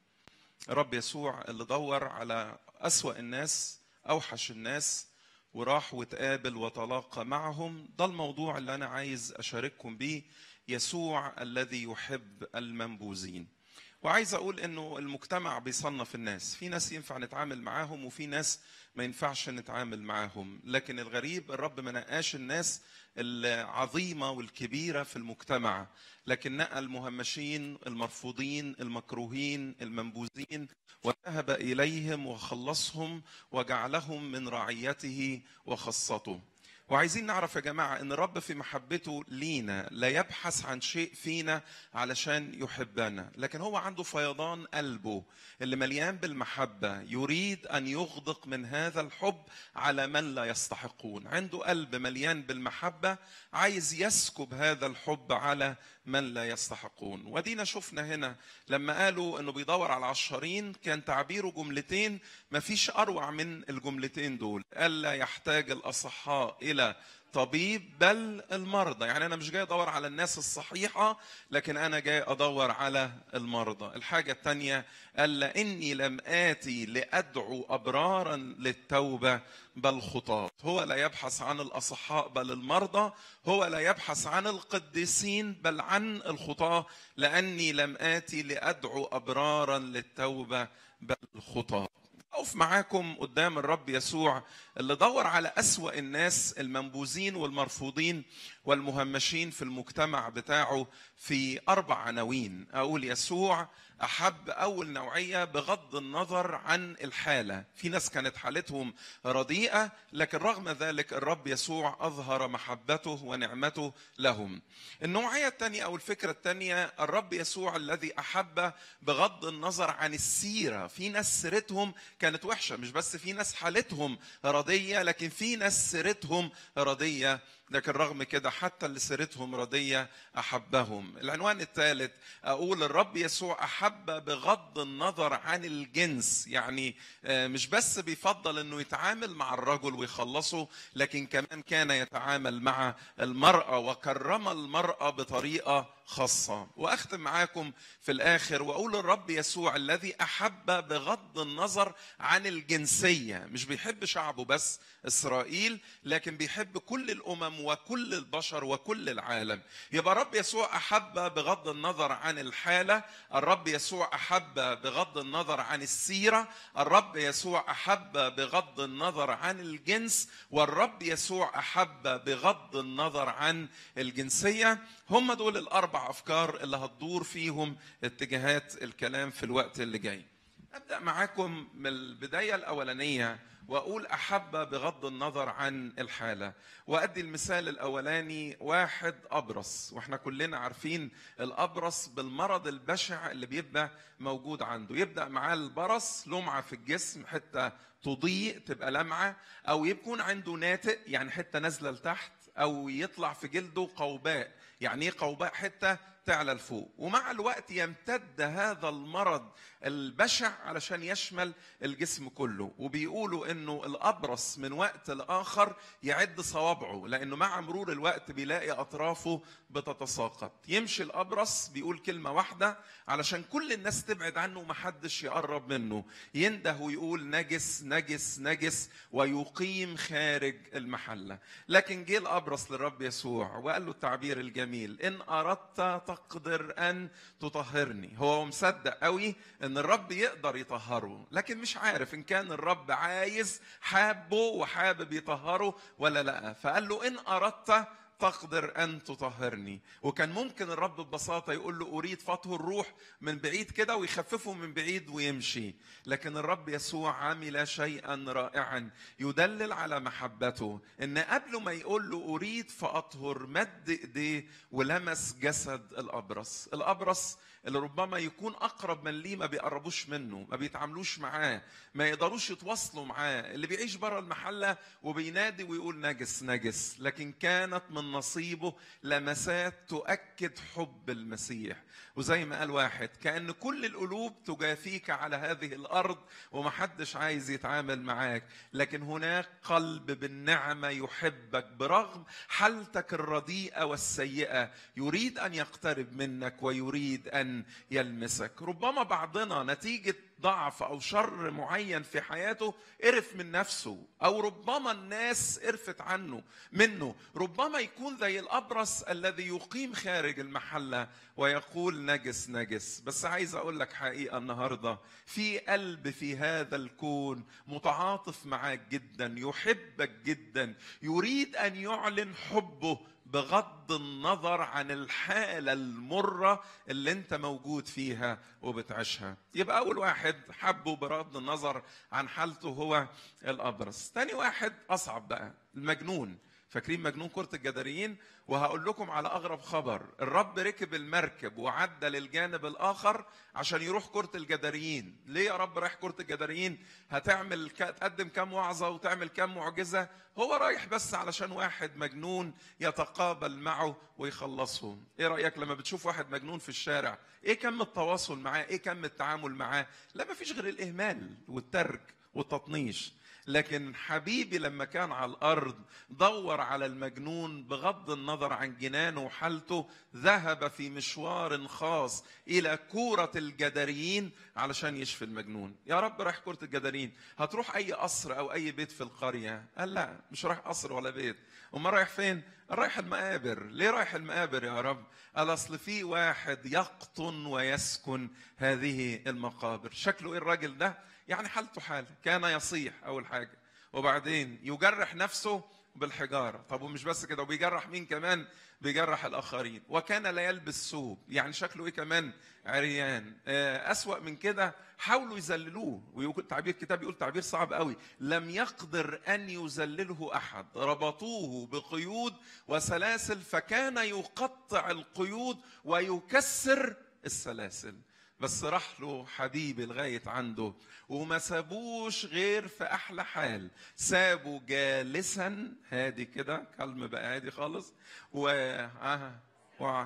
الرب يسوع اللي دور على أسوأ الناس أوحش الناس وراح وتقابل وتلاقى معهم. ده الموضوع اللي أنا عايز أشارككم بيه يسوع الذي يحب المنبوذين. وعايز أقول إنه المجتمع بيصنف الناس. في ناس ينفع نتعامل معاهم وفي ناس ما ينفعش نتعامل معاهم. لكن الغريب الرب ما نقاش الناس العظيمة والكبيرة في المجتمع. لكن نقى المهمشين المرفوضين المكروهين المنبوذين وذهب إليهم وخلصهم وجعلهم من رعيته وخاصته وعايزين نعرف يا جماعة إن الرب في محبته لينا لا يبحث عن شيء فينا علشان يحبنا لكن هو عنده فيضان قلبه اللي مليان بالمحبة يريد أن يغدق من هذا الحب على من لا يستحقون. عنده قلب مليان بالمحبة عايز يسكب هذا الحب على من لا يستحقون. ودينا شفنا هنا لما قالوا إنه بيدور على العشرين كان تعبيره جملتين ما فيش أروع من الجملتين دول. الا يحتاج الأصحاء إلى طبيب بل المرضى. يعني أنا مش جاي أدور على الناس الصحيحة لكن أنا جاي أدور على المرضى. الحاجة الثانية ألا إني لم آتي لأدعو أبرارا للتوبة بل خطاة. هو لا يبحث عن الأصحاء بل المرضى. هو لا يبحث عن القديسين بل عن الخطاة. لأني لم آتي لأدعو أبرارا للتوبة بل خطاة. أقف معاكم قدام الرب يسوع اللي دور على أسوأ الناس المنبوذين والمرفوضين والمهمشين في المجتمع بتاعه في أربع عناوين. أقول يسوع أحب أول نوعية بغض النظر عن الحالة. في ناس كانت حالتهم رديئة لكن رغم ذلك الرب يسوع أظهر محبته ونعمته لهم. النوعية الثانية أو الفكرة الثانية الرب يسوع الذي أحب بغض النظر عن السيرة. في ناس سيرتهم كانت وحشة مش بس في ناس حالتهم ردية لكن في ناس سيرتهم ردية لكن رغم كده حتى اللي سيرتهم ردية أحبهم. العنوان الثالث أقول الرب يسوع أحب بغض النظر عن الجنس. يعني مش بس بيفضل أنه يتعامل مع الرجل ويخلصه لكن كمان كان يتعامل مع المرأة وكرم المرأة بطريقة خاصة. وأختم معاكم في الآخر وأقول الرب يسوع الذي أحب بغض النظر عن الجنسية. مش بيحب شعبه بس إسرائيل لكن بيحب كل الأمم وكل البشر وكل العالم. يبقى الرب يسوع أحب بغض النظر عن الحالة. الرب يسوع أحب بغض النظر عن السيرة. الرب يسوع أحب بغض النظر عن الجنس. والرب يسوع أحب بغض النظر عن الجنسية. هم دول الأربع أفكار اللي هتدور فيهم اتجاهات الكلام في الوقت اللي جاي. أبدأ معاكم من البداية الأولانية وأقول أحب بغض النظر عن الحالة. وأدي المثال الأولاني واحد أبرص. وإحنا كلنا عارفين الأبرص بالمرض البشع اللي بيبقى موجود عنده. يبدأ معاه البرص لمعة في الجسم حتة تضيء تبقى لمعة أو يكون عنده ناتئ يعني حتة نازلة لتحت أو يطلع في جلده قوباء. يعني إيه قوباء حتة تعلى لفوق ومع الوقت يمتد هذا المرض البشع علشان يشمل الجسم كله. وبيقولوا إنه الأبرص من وقت لآخر يعد صوابعه لأنه مع مرور الوقت بيلاقي أطرافه بتتساقط. يمشي الأبرص بيقول كلمة واحدة علشان كل الناس تبعد عنه ومحدش يقرب منه. ينده ويقول نجس نجس نجس ويقيم خارج المحلة. لكن جه الأبرص للرب يسوع وقال له التعبير الجميل إن أردت تقدر أن تطهرني. هو مصدق قوي إن الرب يقدر يطهره لكن مش عارف إن كان الرب عايز حابه وحابب يطهره ولا لأ. فقال له إن أردت تقدر أن تطهرني. وكان ممكن الرب ببساطة يقول له أريد فطه الروح من بعيد كده ويخففه من بعيد ويمشي. لكن الرب يسوع عمل شيئا رائعا يدلل على محبته. إن قبل ما يقول له أريد فأطهر مد إيديه ولمس جسد الأبرص. الأبرص اللي ربما يكون أقرب من ليه ما بيقربوش منه ما بيتعاملوش معاه ما يقدروش يتواصلوا معاه اللي بيعيش بره المحلة وبينادي ويقول نجس نجس. لكن كانت من نصيبه لمسات تؤكد حب المسيح. وزي ما قال واحد كأن كل القلوب تجافيك على هذه الأرض ومحدش عايز يتعامل معاك لكن هناك قلب بالنعمة يحبك برغم حالتك الرديئة والسيئة يريد أن يقترب منك ويريد أن يلمسك. ربما بعضنا نتيجة ضعف أو شر معين في حياته قرف من نفسه أو ربما الناس قرفت عنه منه. ربما يكون زي الأبرص الذي يقيم خارج المحلة ويقول نجس نجس. بس عايز أقول لك حقيقة النهارده في قلب في هذا الكون متعاطف معاك جدا يحبك جدا يريد أن يعلن حبه بغض النظر عن الحالة المرة اللي انت موجود فيها وبتعيشها. يبقى أول واحد حبه بغض النظر عن حالته هو الأبرص تاني واحد أصعب بقى المجنون. فاكرين مجنون كرة الجداريين؟ وهقول لكم على أغرب خبر. الرب ركب المركب وعدى للجانب الآخر عشان يروح كرة الجداريين. ليه يا رب رايح كرة الجداريين؟ هتعمل تقدم كام وعظة وتعمل كام معجزة؟ هو رايح بس علشان واحد مجنون يتقابل معه ويخلصه إيه رأيك لما بتشوف واحد مجنون في الشارع؟ إيه كم التواصل معاه؟ إيه كم التعامل معاه؟ لا مفيش غير الإهمال والترك والتطنيش. لكن حبيبي لما كان على الأرض دور على المجنون بغض النظر عن جنانه وحالته ذهب في مشوار خاص إلى كورة الجداريين علشان يشفي المجنون. يا رب رايح كورة الجداريين. هتروح أي قصر أو أي بيت في القرية؟ قال لا مش رايح قصر ولا بيت. أمال رايح فين؟ رايح المقابر. ليه رايح المقابر يا رب؟ قال أصل في واحد يقطن ويسكن هذه المقابر. شكله إيه الراجل ده؟ يعني حالته حال كان يصيح أول حاجة. وبعدين يجرح نفسه بالحجارة. طب ومش بس كده وبيجرح مين كمان؟ بيجرح الآخرين. وكان لا يلبس ثوب. يعني شكله إيه كمان؟ عريان. أسوأ من كده حاولوا يذللوه. ويقول تعبير الكتاب يقول تعبير صعب قوي. لم يقدر أن يذلله أحد. ربطوه بقيود وسلاسل فكان يقطع القيود ويكسر السلاسل. بس راح له حبيبي لغاية عنده وما سابوش غير في أحلى حال. سابوا جالسا هادي كده كلمة بقى هادي خالص و... آه. و...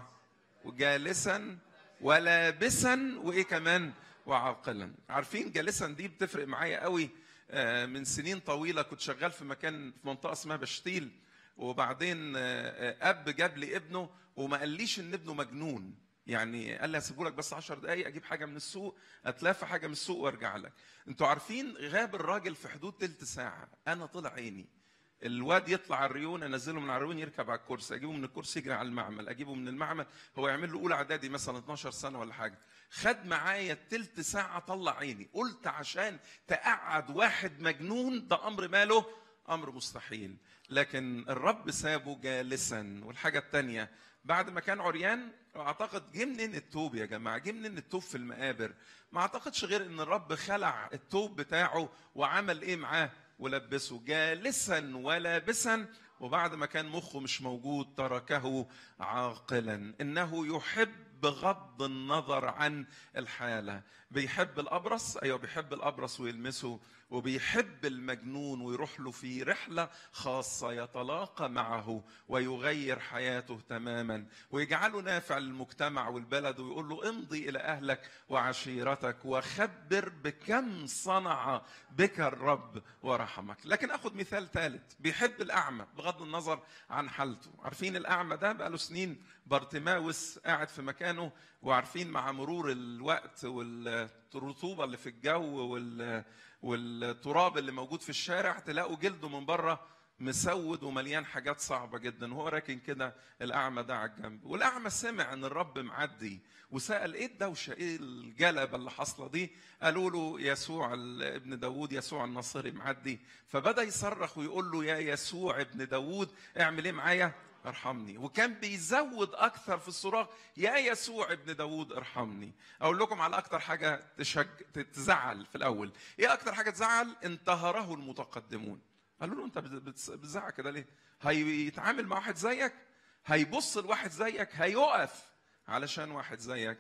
وجالسا ولابسا وإيه كمان؟ وعاقلا. عارفين جالسا دي بتفرق معايا قوي من سنين طويلة كنت شغال في مكان في منطقة اسمها بشتيل وبعدين آه، أب جاب لي ابنه وما قاليش إن ابنه مجنون. يعني قال لي هسيبه لك بس 10 دقايق أجيب حاجة من السوق اتلافى حاجة من السوق وأرجع لك. أنتوا عارفين غاب الراجل في حدود تلت ساعة. أنا طلع عيني. الواد يطلع على الريون أنزله من على الريون يركب على الكرسي أجيبه من الكرسي يجري على المعمل. أجيبه من المعمل هو يعمل له أولى إعدادي مثلا 12 سنة ولا حاجة. خد معايا تلت ساعة طلع عيني. قلت عشان تقعد واحد مجنون ده أمر ماله؟ أمر مستحيل. لكن الرب سابه جالسا. والحاجة الثانية بعد ما كان عريان أعتقد جه منين التوب يا جماعة؟ جه منين التوب في المقابر؟ ما أعتقدش غير إن الرب خلع التوب بتاعه وعمل إيه معاه؟ ولبسه جالسا ولابسا وبعد ما كان مخه مش موجود تركه عاقلا. إنه يحب بغض النظر عن الحالة. بيحب الأبرص؟ أيوه بيحب الأبرص ويلمسه وبيحب المجنون ويروح له في رحلة خاصة يتلاقى معه ويغير حياته تماما ويجعله نافع للمجتمع والبلد ويقول له امضي إلى أهلك وعشيرتك وخبر بكم صنع بك الرب ورحمك. لكن آخذ مثال ثالث بيحب الأعمى بغض النظر عن حالته. عارفين الأعمى ده؟ بقاله سنين بارتماوس قاعد في مكانه وعارفين مع مرور الوقت والرطوبة اللي في الجو وال والتراب اللي موجود في الشارع تلاقوا جلده من بره مسود ومليان حاجات صعبة جدا. وهو راكن كده الأعمى ده على الجنب. والأعمى سمع إن الرب معدي وسأل إيه الدوشة؟ إيه الجلبه اللي حاصلة دي؟ قالوا له يسوع ابن داوود يسوع الناصري معدي. فبدأ يصرخ ويقول له يا يسوع ابن داوود اعمل إيه معايا؟ ارحمني. وكان بيزود أكثر في الصراخ يا يسوع ابن داوود ارحمني. أقول لكم على أكثر حاجة تشج... تزعل في الأول. إيه أكثر حاجة تزعل؟ انتهره المتقدمون. قالوا له أنت بتزعق كده ليه؟ هيتعامل مع واحد زيك؟ هيبص لواحد زيك؟ هيقف علشان واحد زيك.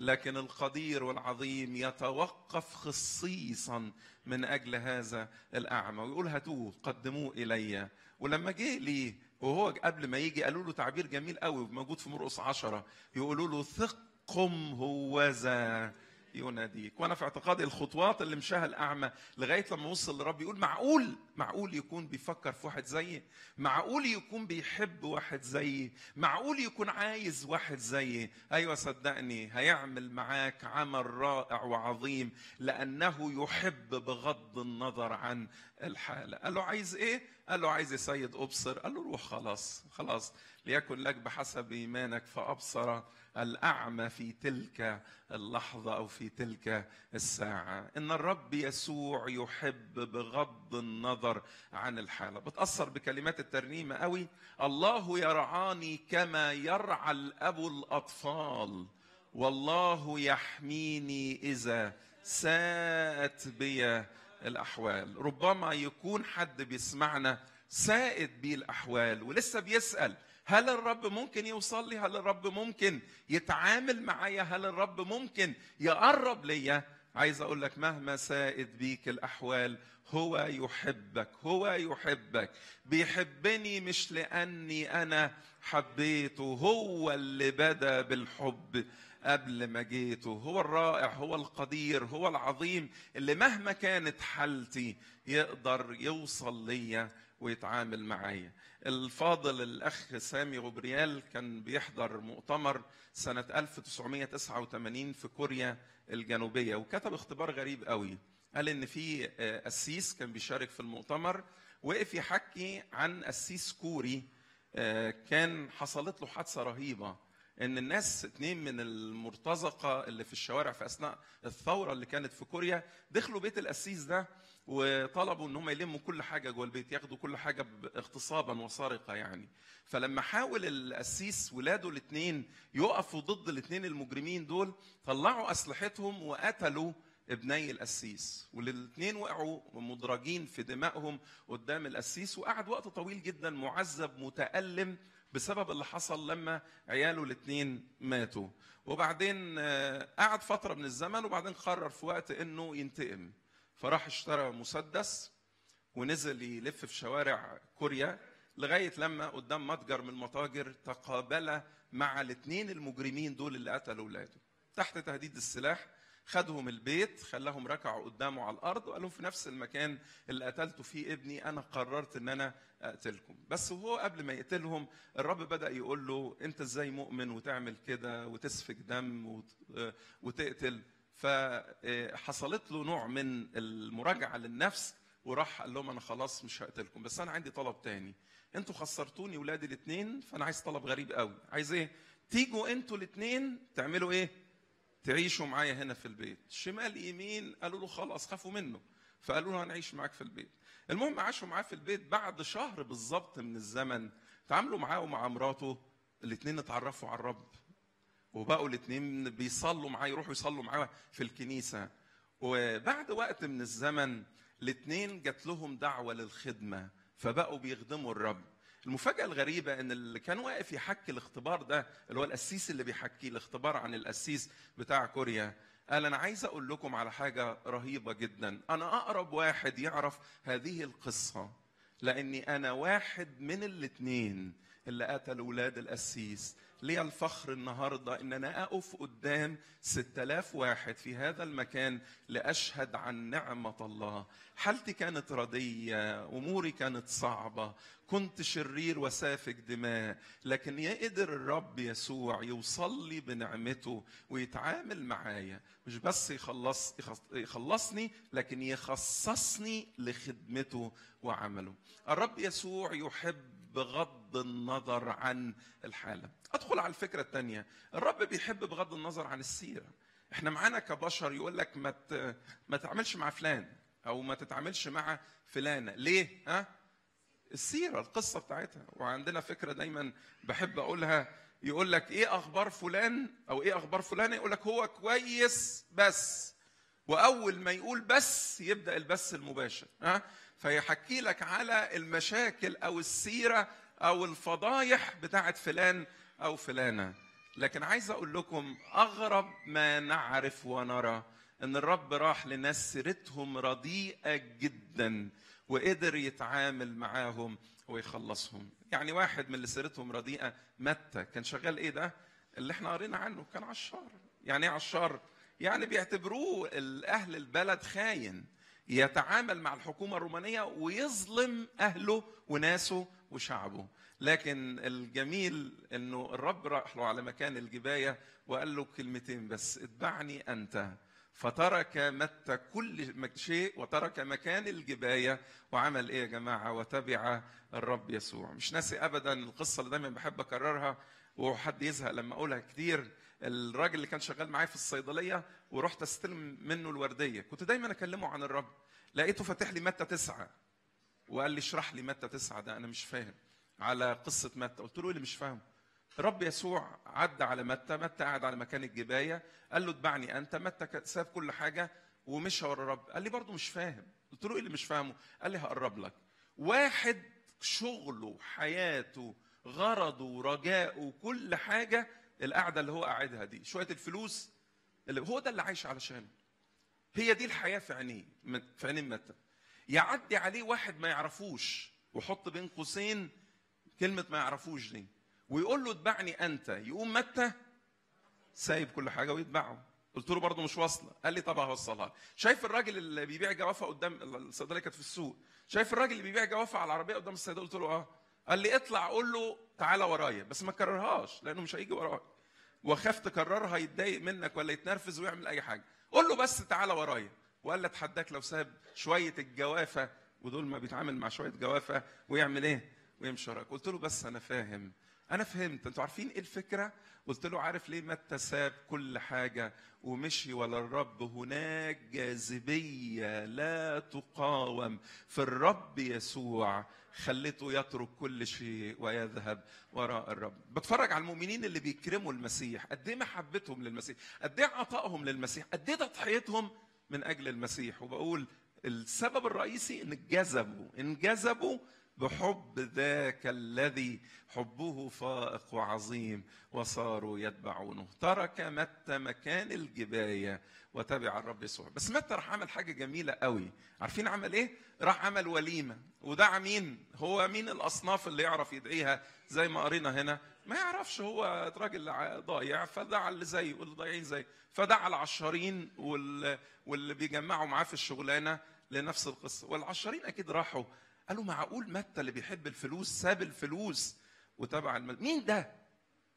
لكن القدير والعظيم يتوقف خصيصا من أجل هذا الأعمى. ويقول هاتوه قدموه إلي. ولما جه ليه وهو قبل ما يجي قالوا له تعبير جميل قوي موجود في مرقس عشرة يقولوا له ثق قم هوذا يناديك. وأنا في اعتقادي الخطوات اللي مشاها الأعمى لغاية لما وصل للرب يقول معقول معقول يكون بيفكر في واحد زيي؟ معقول يكون بيحب واحد زيي؟ معقول يكون عايز واحد زيي؟ أيوه صدقني هيعمل معاك عمل رائع وعظيم لأنه يحب بغض النظر عن الحالة. قال له عايز إيه؟ قال له عايز يا سيد أبصر. قال له روح خلاص خلاص ليكن لك بحسب إيمانك فأبصر. الأعمى في تلك اللحظة أو في تلك الساعة. إن الرب يسوع يحب بغض النظر عن الحالة. بتأثر بكلمات الترنيمة قوي. الله يرعاني كما يرعى الأب الأطفال. والله يحميني إذا ساءت بي الأحوال. ربما يكون حد بيسمعنا سائد بيه الأحوال ولسه بيسأل هل الرب ممكن يوصل لي هل الرب ممكن يتعامل معايا؟ هل الرب ممكن يقرب ليا؟ عايز أقول لك مهما سائد بيك الأحوال هو يحبك هو يحبك. بيحبني مش لأني أنا حبيته هو اللي بدا بالحب قبل ما جيته هو الرائع هو القدير هو العظيم اللي مهما كانت حالتي يقدر يوصل ليا ويتعامل معايا. الفاضل الأخ سامي غبريال كان بيحضر مؤتمر سنة 1989 في كوريا الجنوبية وكتب اختبار غريب قوي. قال إن في قسيس كان بيشارك في المؤتمر وقف يحكي عن قسيس كوري كان حصلت له حادثة رهيبة. إن الناس اتنين من المرتزقة اللي في الشوارع في أثناء الثورة اللي كانت في كوريا دخلوا بيت القسيس ده وطلبوا ان هم يلموا كل حاجة جوه البيت ياخدوا كل حاجة اغتصابا وسرقه يعني. فلما حاول القسيس ولاده الاثنين يقفوا ضد الاثنين المجرمين دول طلعوا أسلحتهم وقتلوا ابني القسيس. والاثنين وقعوا مدرجين في دمائهم قدام القسيس وقعد وقت طويل جدا معذب متألم بسبب اللي حصل لما عياله الاثنين ماتوا. وبعدين قعد فترة من الزمن وبعدين قرر في وقت إنه ينتقم. فراح اشترى مسدس ونزل يلف في شوارع كوريا لغاية لما قدام متجر من المتاجر تقابل مع الاثنين المجرمين دول اللي قتلوا ولاده. تحت تهديد السلاح خدهم البيت خلاهم ركعوا قدامه على الأرض وقال لهم في نفس المكان اللي قتلتوا فيه ابني أنا قررت إن أنا أقتلكم. بس وهو قبل ما يقتلهم الرب بدأ يقول له أنت إزاي مؤمن وتعمل كده وتسفك دم وت- وتقتل فحصلت له نوع من المراجعة للنفس وراح قال لهم أنا خلاص مش هقتلكم. بس أنا عندي طلب تاني. أنتوا خسرتوني ولادي الاثنين فأنا عايز طلب غريب قوي. عايز إيه؟ تيجوا أنتوا الاثنين تعملوا إيه؟ تعيشوا معايا هنا في البيت. شمال يمين قالوا له خلاص خافوا منه. فقالوا له هنعيش معاك في البيت. المهم عاشوا معاه في البيت بعد شهر بالظبط من الزمن. تعاملوا معاه ومع مراته. الاثنين اتعرفوا على الرب. وبقوا الاثنين بيصلوا معاه يروحوا يصلوا معاه في الكنيسة. وبعد وقت من الزمن الاثنين جات لهم دعوة للخدمة فبقوا بيخدموا الرب. المفاجأة الغريبة إن اللي كان واقف يحكي الاختبار ده اللي هو القسيس اللي بيحكي الاختبار عن القسيس بتاع كوريا قال أنا عايز أقول لكم على حاجة رهيبة جدا. أنا أقرب واحد يعرف هذه القصة لأني أنا واحد من الاثنين اللي قتل ولاد القسيس لي الفخر النهارده ان أنا أقف قدام 6000 واحد في هذا المكان لأشهد عن نعمة الله. حالتي كانت ردية أموري كانت صعبة كنت شرير وسافك دماء لكن يقدر الرب يسوع يوصل لي بنعمته ويتعامل معايا. مش بس يخلص يخلصني لكن يخصصني لخدمته وعمله. الرب يسوع يحب بغض النظر عن الحالة. أدخل على الفكرة الثانية الرب بيحب بغض النظر عن السيرة. إحنا معانا كبشر يقول لك ما ما تعملش مع فلان أو ما تتعاملش مع فلانة. ليه؟ ها؟ السيرة القصة بتاعتها. وعندنا فكرة دايما بحب أقولها. يقول لك إيه أخبار فلان أو إيه أخبار فلانة؟ يقول لك هو كويس بس. وأول ما يقول بس يبدأ البث المباشر. ها؟ فيحكي لك على المشاكل أو السيرة أو الفضايح بتاعت فلان أو فلانة. لكن عايز أقول لكم أغرب ما نعرف ونرى إن الرب راح لناس سيرتهم رديئة جدا وقدر يتعامل معاهم ويخلصهم. يعني واحد من اللي سيرتهم رديئة متى؟ كان شغال إيه ده؟ اللي إحنا قرينا عنه كان عشار. يعني إيه عشار؟ يعني بيعتبروه أهل البلد خاين. يتعامل مع الحكومة الرومانية ويظلم أهله وناسه وشعبه. لكن الجميل إنه الرب راح له على مكان الجباية وقال له كلمتين بس اتبعني أنت. فترك متى كل شيء وترك مكان الجباية وعمل إيه يا جماعة؟ وتبع الرب يسوع. مش ناسي ابدا القصة اللي دايما بحب أكررها وحد يزهق لما أقولها كتير. الراجل اللي كان شغال معايا في الصيدلية ورحت أستلم منه الوردية. كنت دايما أكلمه عن الرب. لقيته فاتح لي متى تسعة. وقال لي اشرح لي متى تسعة ده أنا مش فاهم. على قصة متى. قلت له إيه اللي مش فاهمه؟ الرب يسوع عدى على متى؟ متى قاعد على مكان الجباية؟ قال له اتبعني أنت. متى ساب كل حاجة ومشى ورا الرب. قال لي برضه مش فاهم. قلت له إيه اللي مش فاهمه؟ قال لي هقرب لك. واحد شغله حياته غرضه رجاؤه كل حاجة القعدة اللي هو قاعدها دي شوية الفلوس اللي هو ده اللي عايش علشانه هي دي الحياة في عينيه في عينين متى؟ يعدي عليه واحد ما يعرفوش وحط بين قوسين كلمة ما يعرفوش دي ويقول له اتبعني أنت. يقوم متى؟ سايب كل حاجة ويتبعه. قلت له برضه مش واصلة. قال لي طب هوصلها. شايف الراجل اللي بيبيع جوافة قدام الصيدلية كانت في السوق؟ شايف الراجل اللي بيبيع جوافة على العربية قدام الصيدلية؟ قلت له آه. قال لي اطلع قول له تعالى ورايا بس ما تكررهاش لأنه مش هيجي وراك. وأخاف تكررها يتضايق منك ولا يتنرفز ويعمل أي حاجة. قول له بس تعالى ورايا. وقال لي اتحداك لو ساب شوية الجوافة ودول ما بيتعامل مع شوية جوافة ويعمل إيه؟ ويمشي وراك. قلت له بس أنا فاهم أنا فهمت. أنتوا عارفين إيه الفكرة؟ قلت له عارف ليه متى ساب كل حاجة ومشي ولا الرب هناك جاذبية لا تقاوم في الرب يسوع خلته يترك كل شيء ويذهب وراء الرب. بتفرج على المؤمنين اللي بيكرموا المسيح. قد إيه محبتهم للمسيح. قد إيه عطائهم للمسيح. قد إيه تضحيتهم من أجل المسيح. وبقول السبب الرئيسي إن انجذبوا انجذبوا بحب ذاك الذي حبه فائق وعظيم وصاروا يتبعونه. ترك متى مكان الجباية وتبع الرب يسوع. بس متى راح عمل حاجة جميلة قوي؟ عارفين عمل إيه؟ راح عمل وليمة. ودعا مين؟ هو مين الأصناف اللي يعرف يدعيها؟ زي ما قرينا هنا. ما يعرفش هو راجل ضايع فدعا اللي زيه واللي ضايعين زيه فدعا العشارين وال... واللي بيجمعوا معاه في الشغلانة لنفس القصة. والعشارين أكيد راحوا. قالوا معقول متى اللي بيحب الفلوس ساب الفلوس؟ وتبع المال. مين ده؟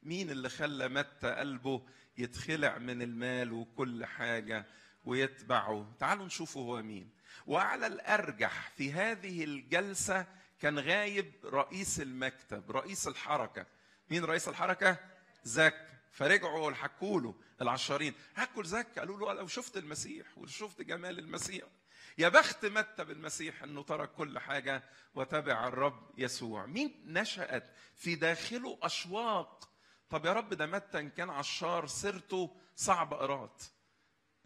مين اللي خلى متى قلبه يتخلع من المال وكل حاجة ويتبعه؟ تعالوا نشوفوا هو مين. وعلى الأرجح في هذه الجلسة كان غايب رئيس المكتب رئيس الحركة. مين رئيس الحركة؟ زك. فرجعوا حكوا له العشارين حكوا لزك قالوا له لو شفت المسيح وشفت جمال المسيح؟ يا بخت متى بالمسيح إنه ترك كل حاجة وتبع الرب يسوع؟ مين نشأت في داخله أشواق؟ طب يا رب ده متى إن كان عشار سيرته صعب قرات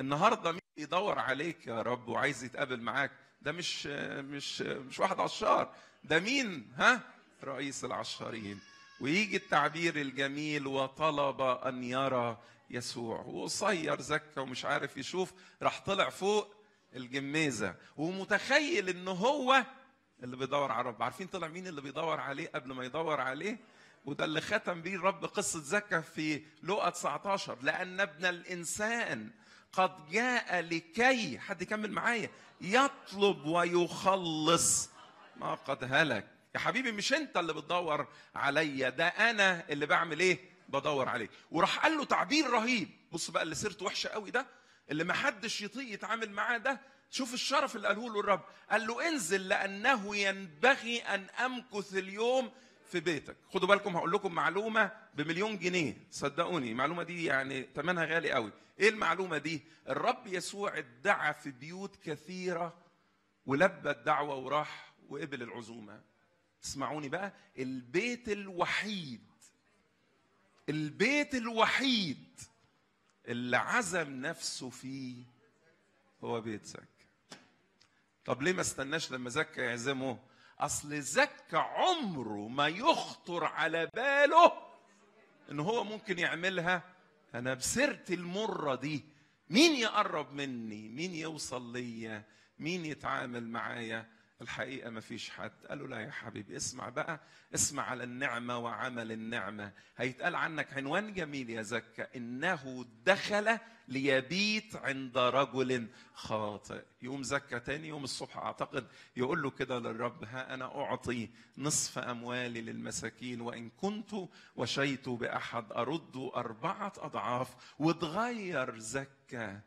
النهارده مين بيدور عليك يا رب وعايز يتقابل معاك؟ ده مش مش مش واحد عشار ده مين؟ ها؟ رئيس العشارين. ويجي التعبير الجميل وطلب أن يرى يسوع. وقصير زكى ومش عارف يشوف راح طلع فوق الجميزة. ومتخيل إن هو اللي بيدور على الرب عارفين طلع مين اللي بيدور عليه قبل ما يدور عليه؟ وده اللي ختم بيه الرب قصة زكا في لقا 19 لأن ابن الإنسان قد جاء لكي حد يكمل معايا يطلب ويخلص ما قد هلك. يا حبيبي مش أنت اللي بتدور عليا ده أنا اللي بعمل إيه؟ بدور عليه. وراح قال له تعبير رهيب. بص بقى اللي سيرته وحشة قوي ده. اللي ما حدش يطيق يتعامل معاه ده شوف الشرف اللي قاله له الرب. قال له انزل لأنه ينبغي أن أمكث اليوم في بيتك. خدوا بالكم هقول لكم معلومة بمليون جنيه. صدقوني المعلومة دي يعني ثمنها غالي قوي. إيه المعلومة دي؟ الرب يسوع ادعى في بيوت كثيرة ولبى الدعوة وراح وقبل العزومة. اسمعوني بقى البيت الوحيد البيت الوحيد اللي عزم نفسه فيه هو بيت زكا طب ليه ما استناش لما زكا يعزمه؟ أصل زكا عمره ما يخطر على باله إن هو ممكن يعملها. أنا بسيرتي المرة دي. مين يقرب مني؟ مين يوصل ليا؟ مين يتعامل معايا؟ الحقيقة ما فيش حد. قالوا لا يا حبيبي اسمع بقى اسمع على النعمة وعمل النعمة. هيتقال عنك عنوان جميل يا زكا إنه دخل ليبيت عند رجل خاطئ. يوم زكا تاني يوم الصبح أعتقد يقول له كده للرب ها أنا أعطي نصف أموالي للمساكين وإن كنت وشيت بأحد أرد أربعة أضعاف. وتغير زكا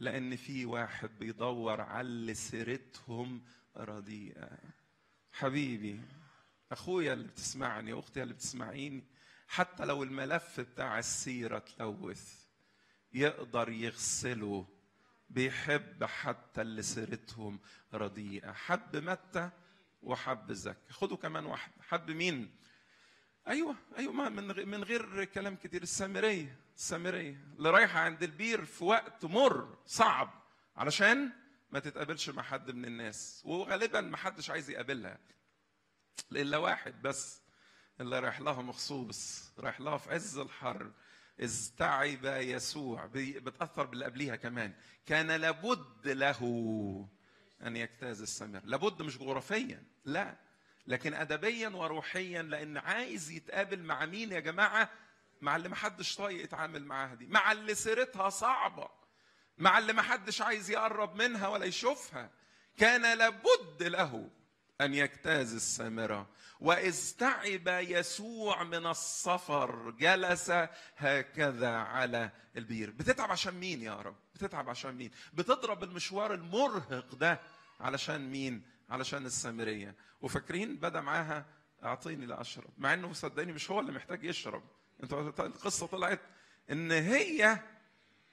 لأن في واحد بيدور على اللي سيرتهم رديئه حبيبي أخويا اللي بتسمعني أختي اللي بتسمعيني حتى لو الملف بتاع السيرة تلوث يقدر يغسله بيحب حتى اللي سيرتهم رديئه حب متى وحب زكا خدوا كمان واحد. حب مين؟ أيوه أيوه ما من من غير كلام كتير. السامرية السامرية اللي رايحة عند البير في وقت مر صعب. علشان ما تتقابلش مع حد من الناس. وغالبا ما حدش عايز يقابلها. إلا واحد بس اللي رايح لها مخصوص رايح لها في عز الحر إذ تعب يسوع بتأثر باللي قبليها كمان. كان لابد له أن يجتاز السمر لابد مش جغرافيا لا. لكن أدبيا وروحيا لأن عايز يتقابل مع مين يا جماعة؟ مع اللي محدش طايق يتعامل معاها دي. مع اللي سيرتها صعبة. مع اللي محدش عايز يقرب منها ولا يشوفها. كان لابد له أن يجتاز السامرة. وإذ تعب يسوع من السفر جلس هكذا على البير. بتتعب عشان مين يا رب؟ بتتعب عشان مين؟ بتضرب المشوار المرهق ده علشان مين؟ علشان السامرية. وفاكرين بدأ معاها أعطيني لأشرب. مع إنه صدقني مش هو اللي محتاج يشرب. أنتوا القصة طلعت إن هي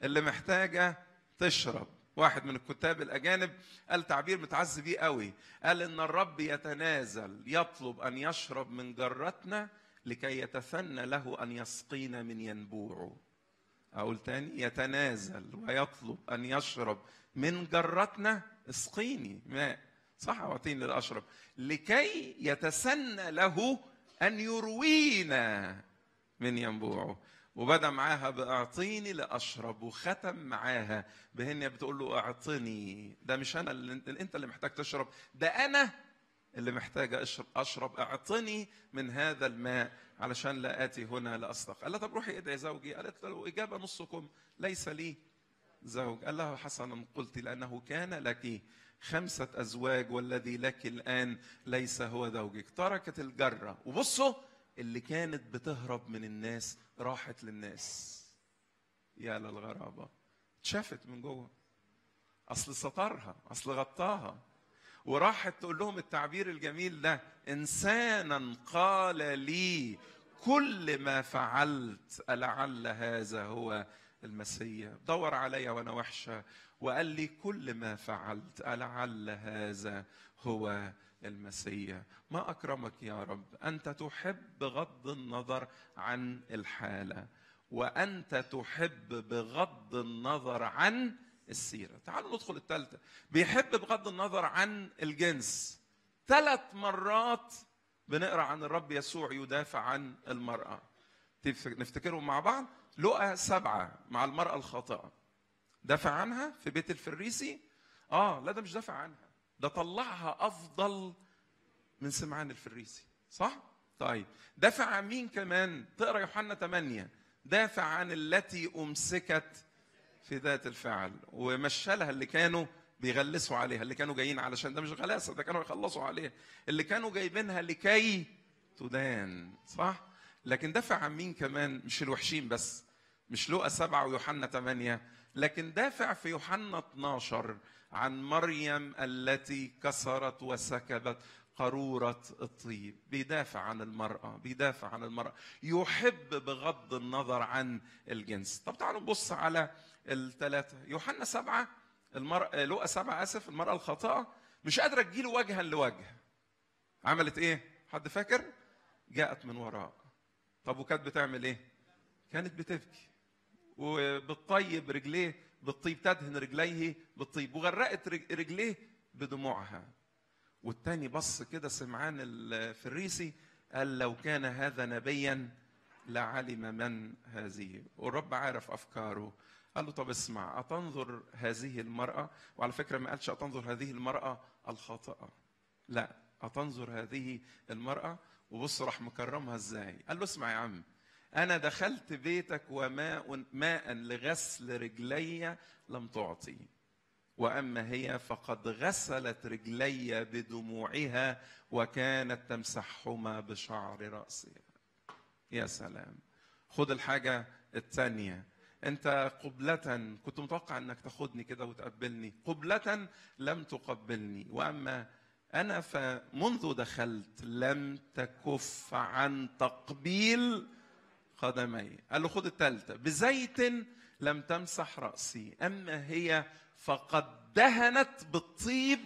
اللي محتاجة تشرب. واحد من الكتاب الأجانب قال تعبير متعز بيه قوي. قال إن الرب يتنازل يطلب أن يشرب من جرتنا لكي يتثنى له أن يسقينا من ينبوعه. أقول تاني يتنازل ويطلب أن يشرب من جرتنا اسقيني. ماء صح أعطيني لأشرب لكي يتسنى له أن يروينا من ينبوعه. وبدأ معاها بأعطيني لأشرب وختم معاها بهن بتقول له أعطني. ده مش أنا اللي انت اللي محتاج تشرب ده أنا اللي محتاجة أشرب, أشرب. أعطني من هذا الماء علشان لا آتي هنا لأصدق قال لها طب روحي ادعي زوجي. قالت له إجابة نصكم ليس لي زوج. قال لها حسنا قلت لأنه كان لك خمسة أزواج والذي لك الآن ليس هو زوجك. تركت الجرة. وبصوا اللي كانت بتهرب من الناس راحت للناس. يا للغرابة اتشافت من جوه. أصل سترها أصل غطاها. وراحت تقول لهم التعبير الجميل ده إنسانا قال لي كل ما فعلت ألعل هذا هو المسيح. دور عليا وأنا وحشة. وقال لي كل ما فعلت ألعل هذا هو المسيح. ما أكرمك يا رب؟ أنت تحب بغض النظر عن الحالة وأنت تحب بغض النظر عن السيرة. تعالوا ندخل الثالثة بيحب بغض النظر عن الجنس. ثلاث مرات بنقرأ عن الرب يسوع يدافع عن المرأة. نفتكرهم مع بعض؟ لقى سبعة مع المرأة الخاطئة. دافع عنها في بيت الفريسي؟ آه لا ده مش دافع عنها. ده طلعها أفضل من سمعان الفريسي صح؟ طيب دافع عن مين كمان؟ تقرأ يوحنا 8 دافع عن التي أمسكت في ذات الفعل ومشلها اللي كانوا بيغلسوا عليها اللي كانوا جايين علشان ده مش غلاسة ده كانوا يخلصوا عليها اللي كانوا جايبينها لكي تدان صح؟ لكن دافع عن مين كمان؟ مش الوحشين بس مش لقى سبعة ويوحنا ثمانية لكن دافع في يوحنا 12 عن مريم التي كسرت وسكبت قارورة الطيب. بيدافع عن المرأة بيدافع عن المرأة. يحب بغض النظر عن الجنس. طب تعالوا نبص على الثلاثة يوحنا سبعة المرأة لقى سبعة آسف المرأة الخاطئة مش قادرة تجيله وجها لوجه. عملت إيه؟ حد فاكر؟ جاءت من وراء. طب وكانت بتعمل إيه؟ كانت بتبكي. وبتطيب رجليه بالطيب تدهن رجليه بالطيب وغرقت رجليه بدموعها. والتاني بص كده سمعان الفريسي قال لو كان هذا نبيا لعلم من هذه. والرب عارف أفكاره. قال له طب اسمع أتنظر هذه المرأة؟ وعلى فكرة ما قالش أتنظر هذه المرأة الخاطئة. لا أتنظر هذه المرأة. وبص راح مكرمها إزاي؟ قال له اسمع يا عم أنا دخلت بيتك وماء ماء لغسل رجلي لم تعطي. وأما هي فقد غسلت رجلي بدموعها وكانت تمسحهما بشعر رأسها. يا سلام. خد الحاجة الثانية أنت قبلة كنت متوقع أنك تاخدني كده وتقبلني. قبلة لم تقبلني. وأما أنا فمنذ دخلت لم تكف عن تقبيل قدمي. قال له خد الثالثة بزيت لم تمسح رأسي. أما هي فقد دهنت بالطيب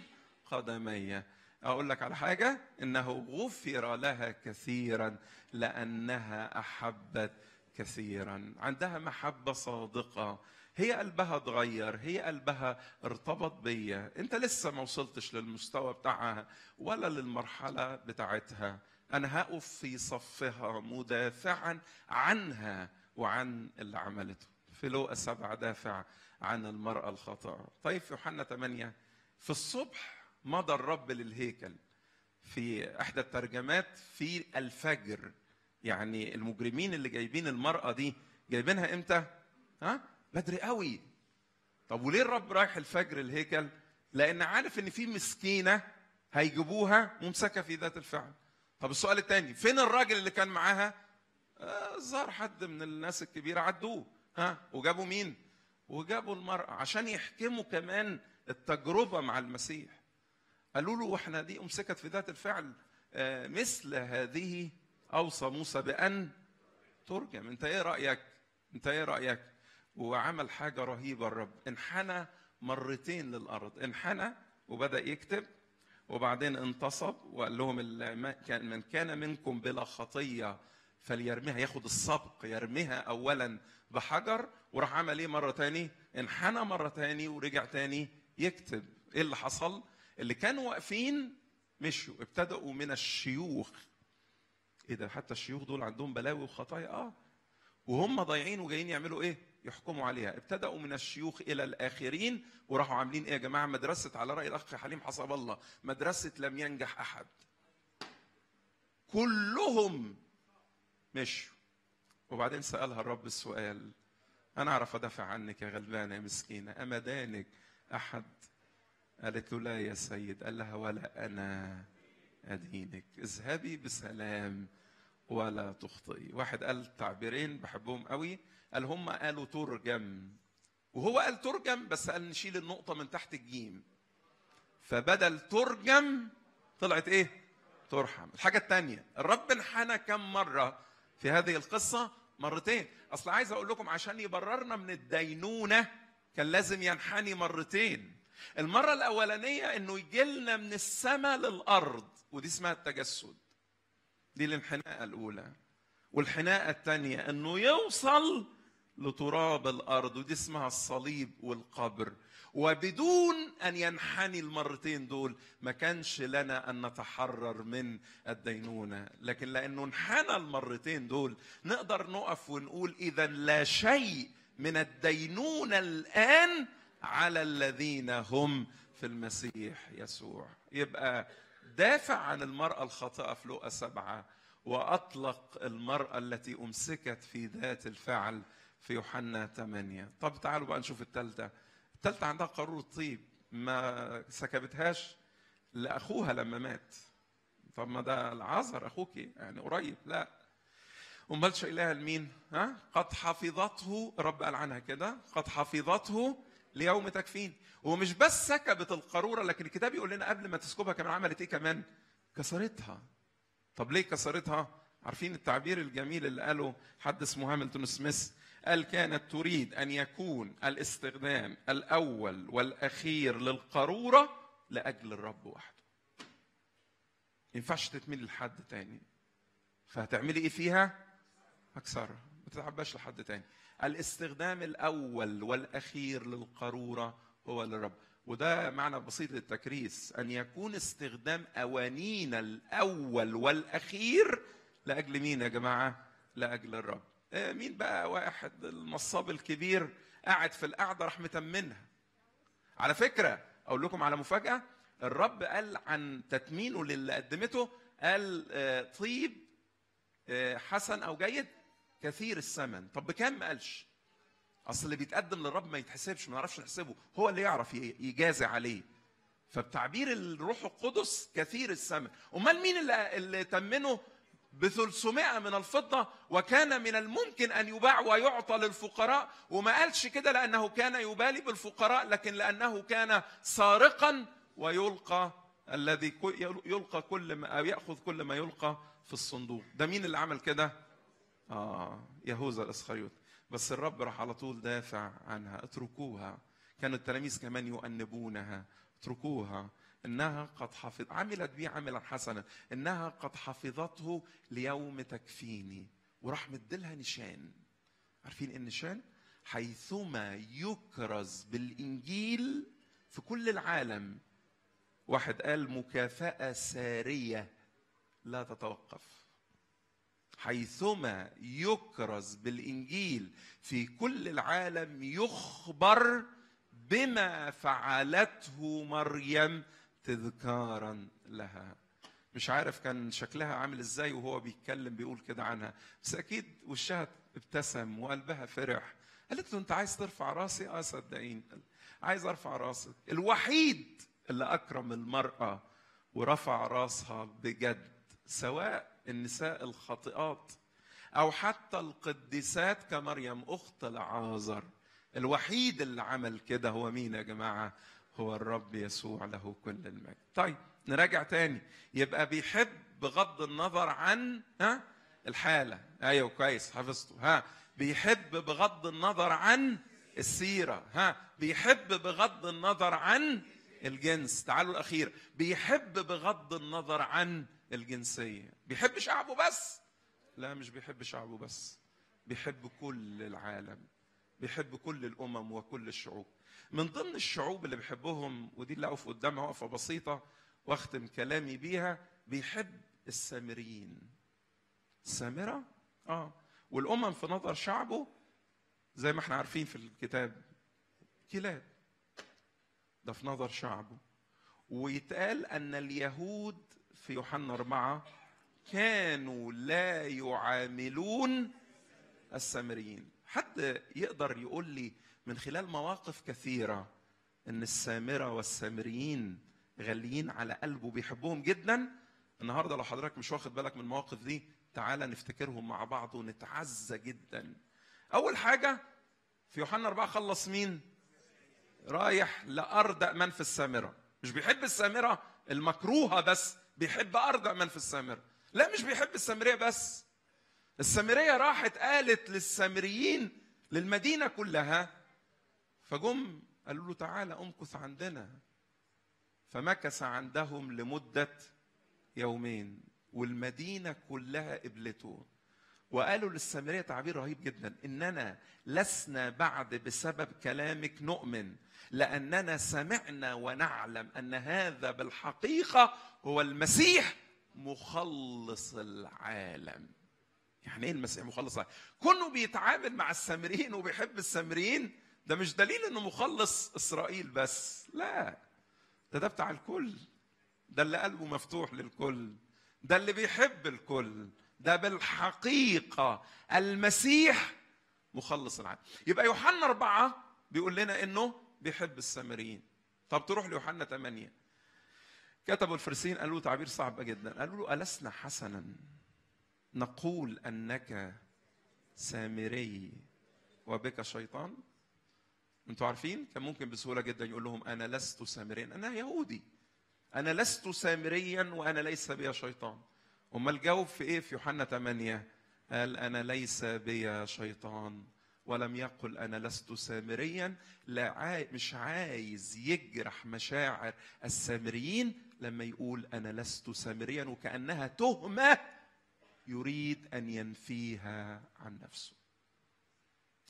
قدمي. أقول لك على حاجة إنه غفر لها كثيرا لأنها أحبت كثيرا. عندها محبة صادقة. هي قلبها اتغير هي قلبها ارتبط بيا. أنت لسه ما وصلتش للمستوى بتاعها ولا للمرحلة بتاعتها. أنا هقف في صفها مدافعا عنها وعن اللي عملته في لوقا سبعة دافع عن المرأة الخاطئة طيب في يوحنا 8 في الصبح مضى الرب للهيكل في إحدى الترجمات في الفجر يعني المجرمين اللي جايبين المرأة دي جايبينها إمتى؟ ها؟ بدري قوي. طب وليه الرب رايح الفجر الهيكل؟ لأن عارف إن في مسكينة هيجيبوها ممسكة في ذات الفعل. طب السؤال الثاني فين الراجل اللي كان معاها؟ آه ظهر حد من الناس الكبيرة عدوه ها وجابوا مين؟ وجابوا المرأة عشان يحكموا كمان التجربة مع المسيح. قالوا له وإحنا دي أمسكت في ذات الفعل آه مثل هذه أوصى موسى بأن ترجم انت إيه رأيك انت إيه رأيك وعمل حاجة رهيبة الرب انحنى مرتين للأرض انحنى وبدأ يكتب وبعدين انتصب وقال لهم من كان منكم بلا خطية فليرميها ياخد السبق يرميها اولا بحجر وراح عمل إيه مرة تاني؟ انحنى مرة تاني ورجع تاني يكتب. إيه اللي حصل؟ اللي كانوا واقفين مشوا ابتدأوا من الشيوخ. إيه ده؟ حتى الشيوخ دول عندهم بلاوي وخطايا. آه. وهم ضايعين وجايين يعملوا إيه؟ يحكموا عليها. ابتدأوا من الشيوخ إلى الآخرين وراحوا عاملين إيه يا جماعة؟ مدرسة على رأي الأخ حليم حسب الله. مدرسة لم ينجح أحد. كلهم مشوا. وبعدين سألها الرب السؤال أنا أعرف أدافع عنك يا غلبانة يا مسكينة أما دانك؟ أحد. قالت له لا يا سيد. قال لها ولا أنا أدينك. اذهبي بسلام ولا تخطئي. واحد قال تعبيرين بحبهم قوي. قال هم قالوا ترجم. وهو قال ترجم بس قال نشيل النقطة من تحت الجيم. فبدل ترجم طلعت إيه؟ ترحم. الحاجة الثانية الرب انحنى كم مرة في هذه القصة؟ مرتين. أصل عايز أقول لكم عشان يبررنا من الدينونة كان لازم ينحني مرتين. المرة الأولانية إنه يجي لنا من السماء للأرض ودي اسمها التجسد. دي الانحناءة الأولى. والحناءة الثانية إنه يوصل لتراب الأرض ودي اسمها الصليب والقبر. وبدون أن ينحني المرتين دول ما كانش لنا أن نتحرر من الدينونة. لكن لأنه انحنى المرتين دول نقدر نقف ونقول إذا لا شيء من الدينونة الآن على الذين هم في المسيح يسوع. يبقى دافع عن المرأة الخاطئة في لقا سبعة وأطلق المرأة التي أمسكت في ذات الفعل في يوحنا ثمانية. طب تعالوا بقى نشوف الثالثة الثالثة عندها قارورة طيب ما سكبتهاش لأخوها لما مات. طب ما ده العذر أخوك يعني قريب. لا. أمال شايلها لمين؟ ها؟ قد حفظته رب قال عنها كده قد حفظته ليوم تكفين. ومش بس سكبت القاروره لكن الكتاب يقول لنا قبل ما تسكبها كمان عملت إيه كمان؟ كسرتها. طب ليه كسرتها؟ عارفين التعبير الجميل اللي قاله حد اسمه هاملتون سميث قال كانت تريد أن يكون الاستخدام الأول والأخير للقارورة لأجل الرب وحده. ينفعش تتميل لحد تاني. فهتعملي إيه فيها؟ اكسرها ما تتعباش لحد تاني. الاستخدام الأول والأخير للقارورة هو للرب. وده معنى بسيط للتكريس. أن يكون استخدام اوانينا الأول والأخير لأجل مين يا جماعة؟ لأجل الرب. مين بقى واحد النصاب الكبير قاعد في القعدة راح متمنها؟ على فكرة أقول لكم على مفاجأة الرب قال عن تتمينه للي قدمته قال طيب حسن أو جيد كثير الثمن. طب بكام؟ ما قالش. أصل اللي بيتقدم للرب ما يتحسبش ما نعرفش نحسبه هو اللي يعرف يجازي عليه. فبتعبير الروح القدس كثير الثمن. أمال مين اللي, اللي تمنه؟ ب 300 من الفضة وكان من الممكن أن يباع ويعطى للفقراء. وما قالش كده لأنه كان يبالي بالفقراء لكن لأنه كان سارقا ويلقى الذي يلقى كل ما أو يأخذ كل ما يلقى في الصندوق. ده مين اللي عمل كده؟ آه يهوذا الإسخريوط بس الرب راح على طول دافع عنها. اتركوها. كان التلاميذ كمان يؤنبونها. اتركوها. إنها قد حفظ عملت بي عملا حسنا. إنها قد حفظته ليوم تكفيني. وراح مديلها نشان. عارفين النشان؟ حيثما يكرز بالإنجيل في كل العالم. واحد قال مكافأة سارية لا تتوقف. حيثما يكرز بالإنجيل في كل العالم يخبر بما فعلته مريم تذكارا لها. مش عارف كان شكلها عامل إزاي وهو بيتكلم بيقول كده عنها. بس أكيد وشها ابتسم وقلبها فرح. قالت له أنت عايز ترفع راسي؟ آه صدقيني. عايز أرفع راسك. الوحيد اللي أكرم المرأة ورفع راسها بجد سواء النساء الخاطئات أو حتى القديسات كمريم أخت العازر. الوحيد اللي عمل كده هو مين يا جماعة؟ هو الرب يسوع له كل المجد. طيب نراجع تاني. يبقى بيحب بغض النظر عن ها الحالة. أيوه كويس حفظته. ها بيحب بغض النظر عن السيرة. ها بيحب بغض النظر عن الجنس. تعالوا الأخير. بيحب بغض النظر عن الجنسية. بيحب شعبه بس. لا مش بيحب شعبه بس. بيحب كل العالم. بيحب كل الأمم وكل الشعوب. من ضمن الشعوب اللي بيحبهم ودي اللي أقف قدامها وقفة بسيطة وأختم كلامي بيها بيحب السامريين. السامره آه. والأمم في نظر شعبه زي ما إحنا عارفين في الكتاب كلاب. ده في نظر شعبه. ويتقال أن اليهود في يوحنا أربعة كانوا لا يعاملون السامريين. حد يقدر يقول لي من خلال مواقف كثيرة إن السامرة والسامريين غاليين على قلبه بيحبهم جدا؟ النهارده لو حضرتك مش واخد بالك من المواقف دي تعالى نفتكرهم مع بعض ونتعزى جدا. أول حاجة في يوحنا أربعة خلص مين؟ رايح لأردأ من في السامرة. مش بيحب السامرة المكروهة بس بيحب أردأ من في السامرة. لا مش بيحب السامرية بس السامرية راحت قالت للسامريين للمدينة كلها فجم قالوا له تعالى أمكث عندنا. فمكث عندهم لمدة يومين والمدينة كلها قبلته وقالوا للسامرية تعبير رهيب جدا إننا لسنا بعد بسبب كلامك نؤمن لأننا سمعنا ونعلم أن هذا بالحقيقة هو المسيح مخلص العالم. يعني إيه المسيح مخلص؟ العالم؟ كونه بيتعامل مع السامريين وبيحب السامريين ده مش دليل إنه مخلص إسرائيل بس لا. ده ده بتاع الكل. ده اللي قلبه مفتوح للكل. ده اللي بيحب الكل. ده بالحقيقة المسيح مخلص العالم. يبقى يوحنا أربعة بيقول لنا إنه بيحب السامريين طب تروح ليوحنا ثمانية كتبوا الفرسين قالوا تعبير صعب جدا. قالوا له ألسنا حسنا؟ نقول أنك سامري وبك شيطان؟ أنتوا عارفين؟ كان ممكن بسهولة جدا يقول لهم أنا لست سامريا. أنا يهودي. أنا لست سامريا وأنا ليس بي شيطان. امال جاوب في إيه؟ في يوحنا 8 قال أنا ليس بي شيطان. ولم يقل أنا لست سامريا. لا عاي... مش عايز يجرح مشاعر السامريين لما يقول أنا لست سامريا وكأنها تهمة. يريد أن ينفيها عن نفسه.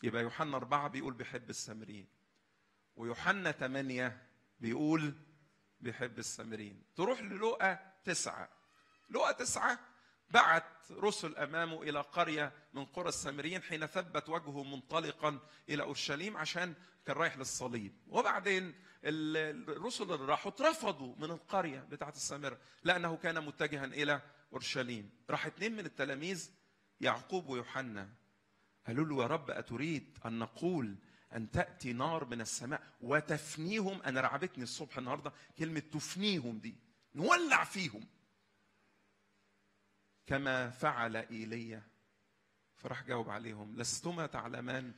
يبقى يوحنا أربعة بيقول بيحب السامريين ويوحنا ثمانية بيقول بيحب السامريين تروح للوقا تسعة. لقى تسعة بعت رسل أمامه إلى قرية من قرى السامريين حين ثبت وجهه منطلقا إلى أورشليم عشان كان رايح للصليب. وبعدين الرسل اللي راحوا اترفضوا من القرية بتاعت السامرة لأنه كان متجها إلى أورشليم. راح اتنين من التلاميذ يعقوب ويوحنا. قالوا له يا رب أتريد أن نقول أن تأتي نار من السماء وتفنيهم؟ أنا رعبتني الصبح النهاردة كلمة تفنيهم دي. نولع فيهم. كما فعل إيليا. فراح جاوب عليهم لستما تعلمان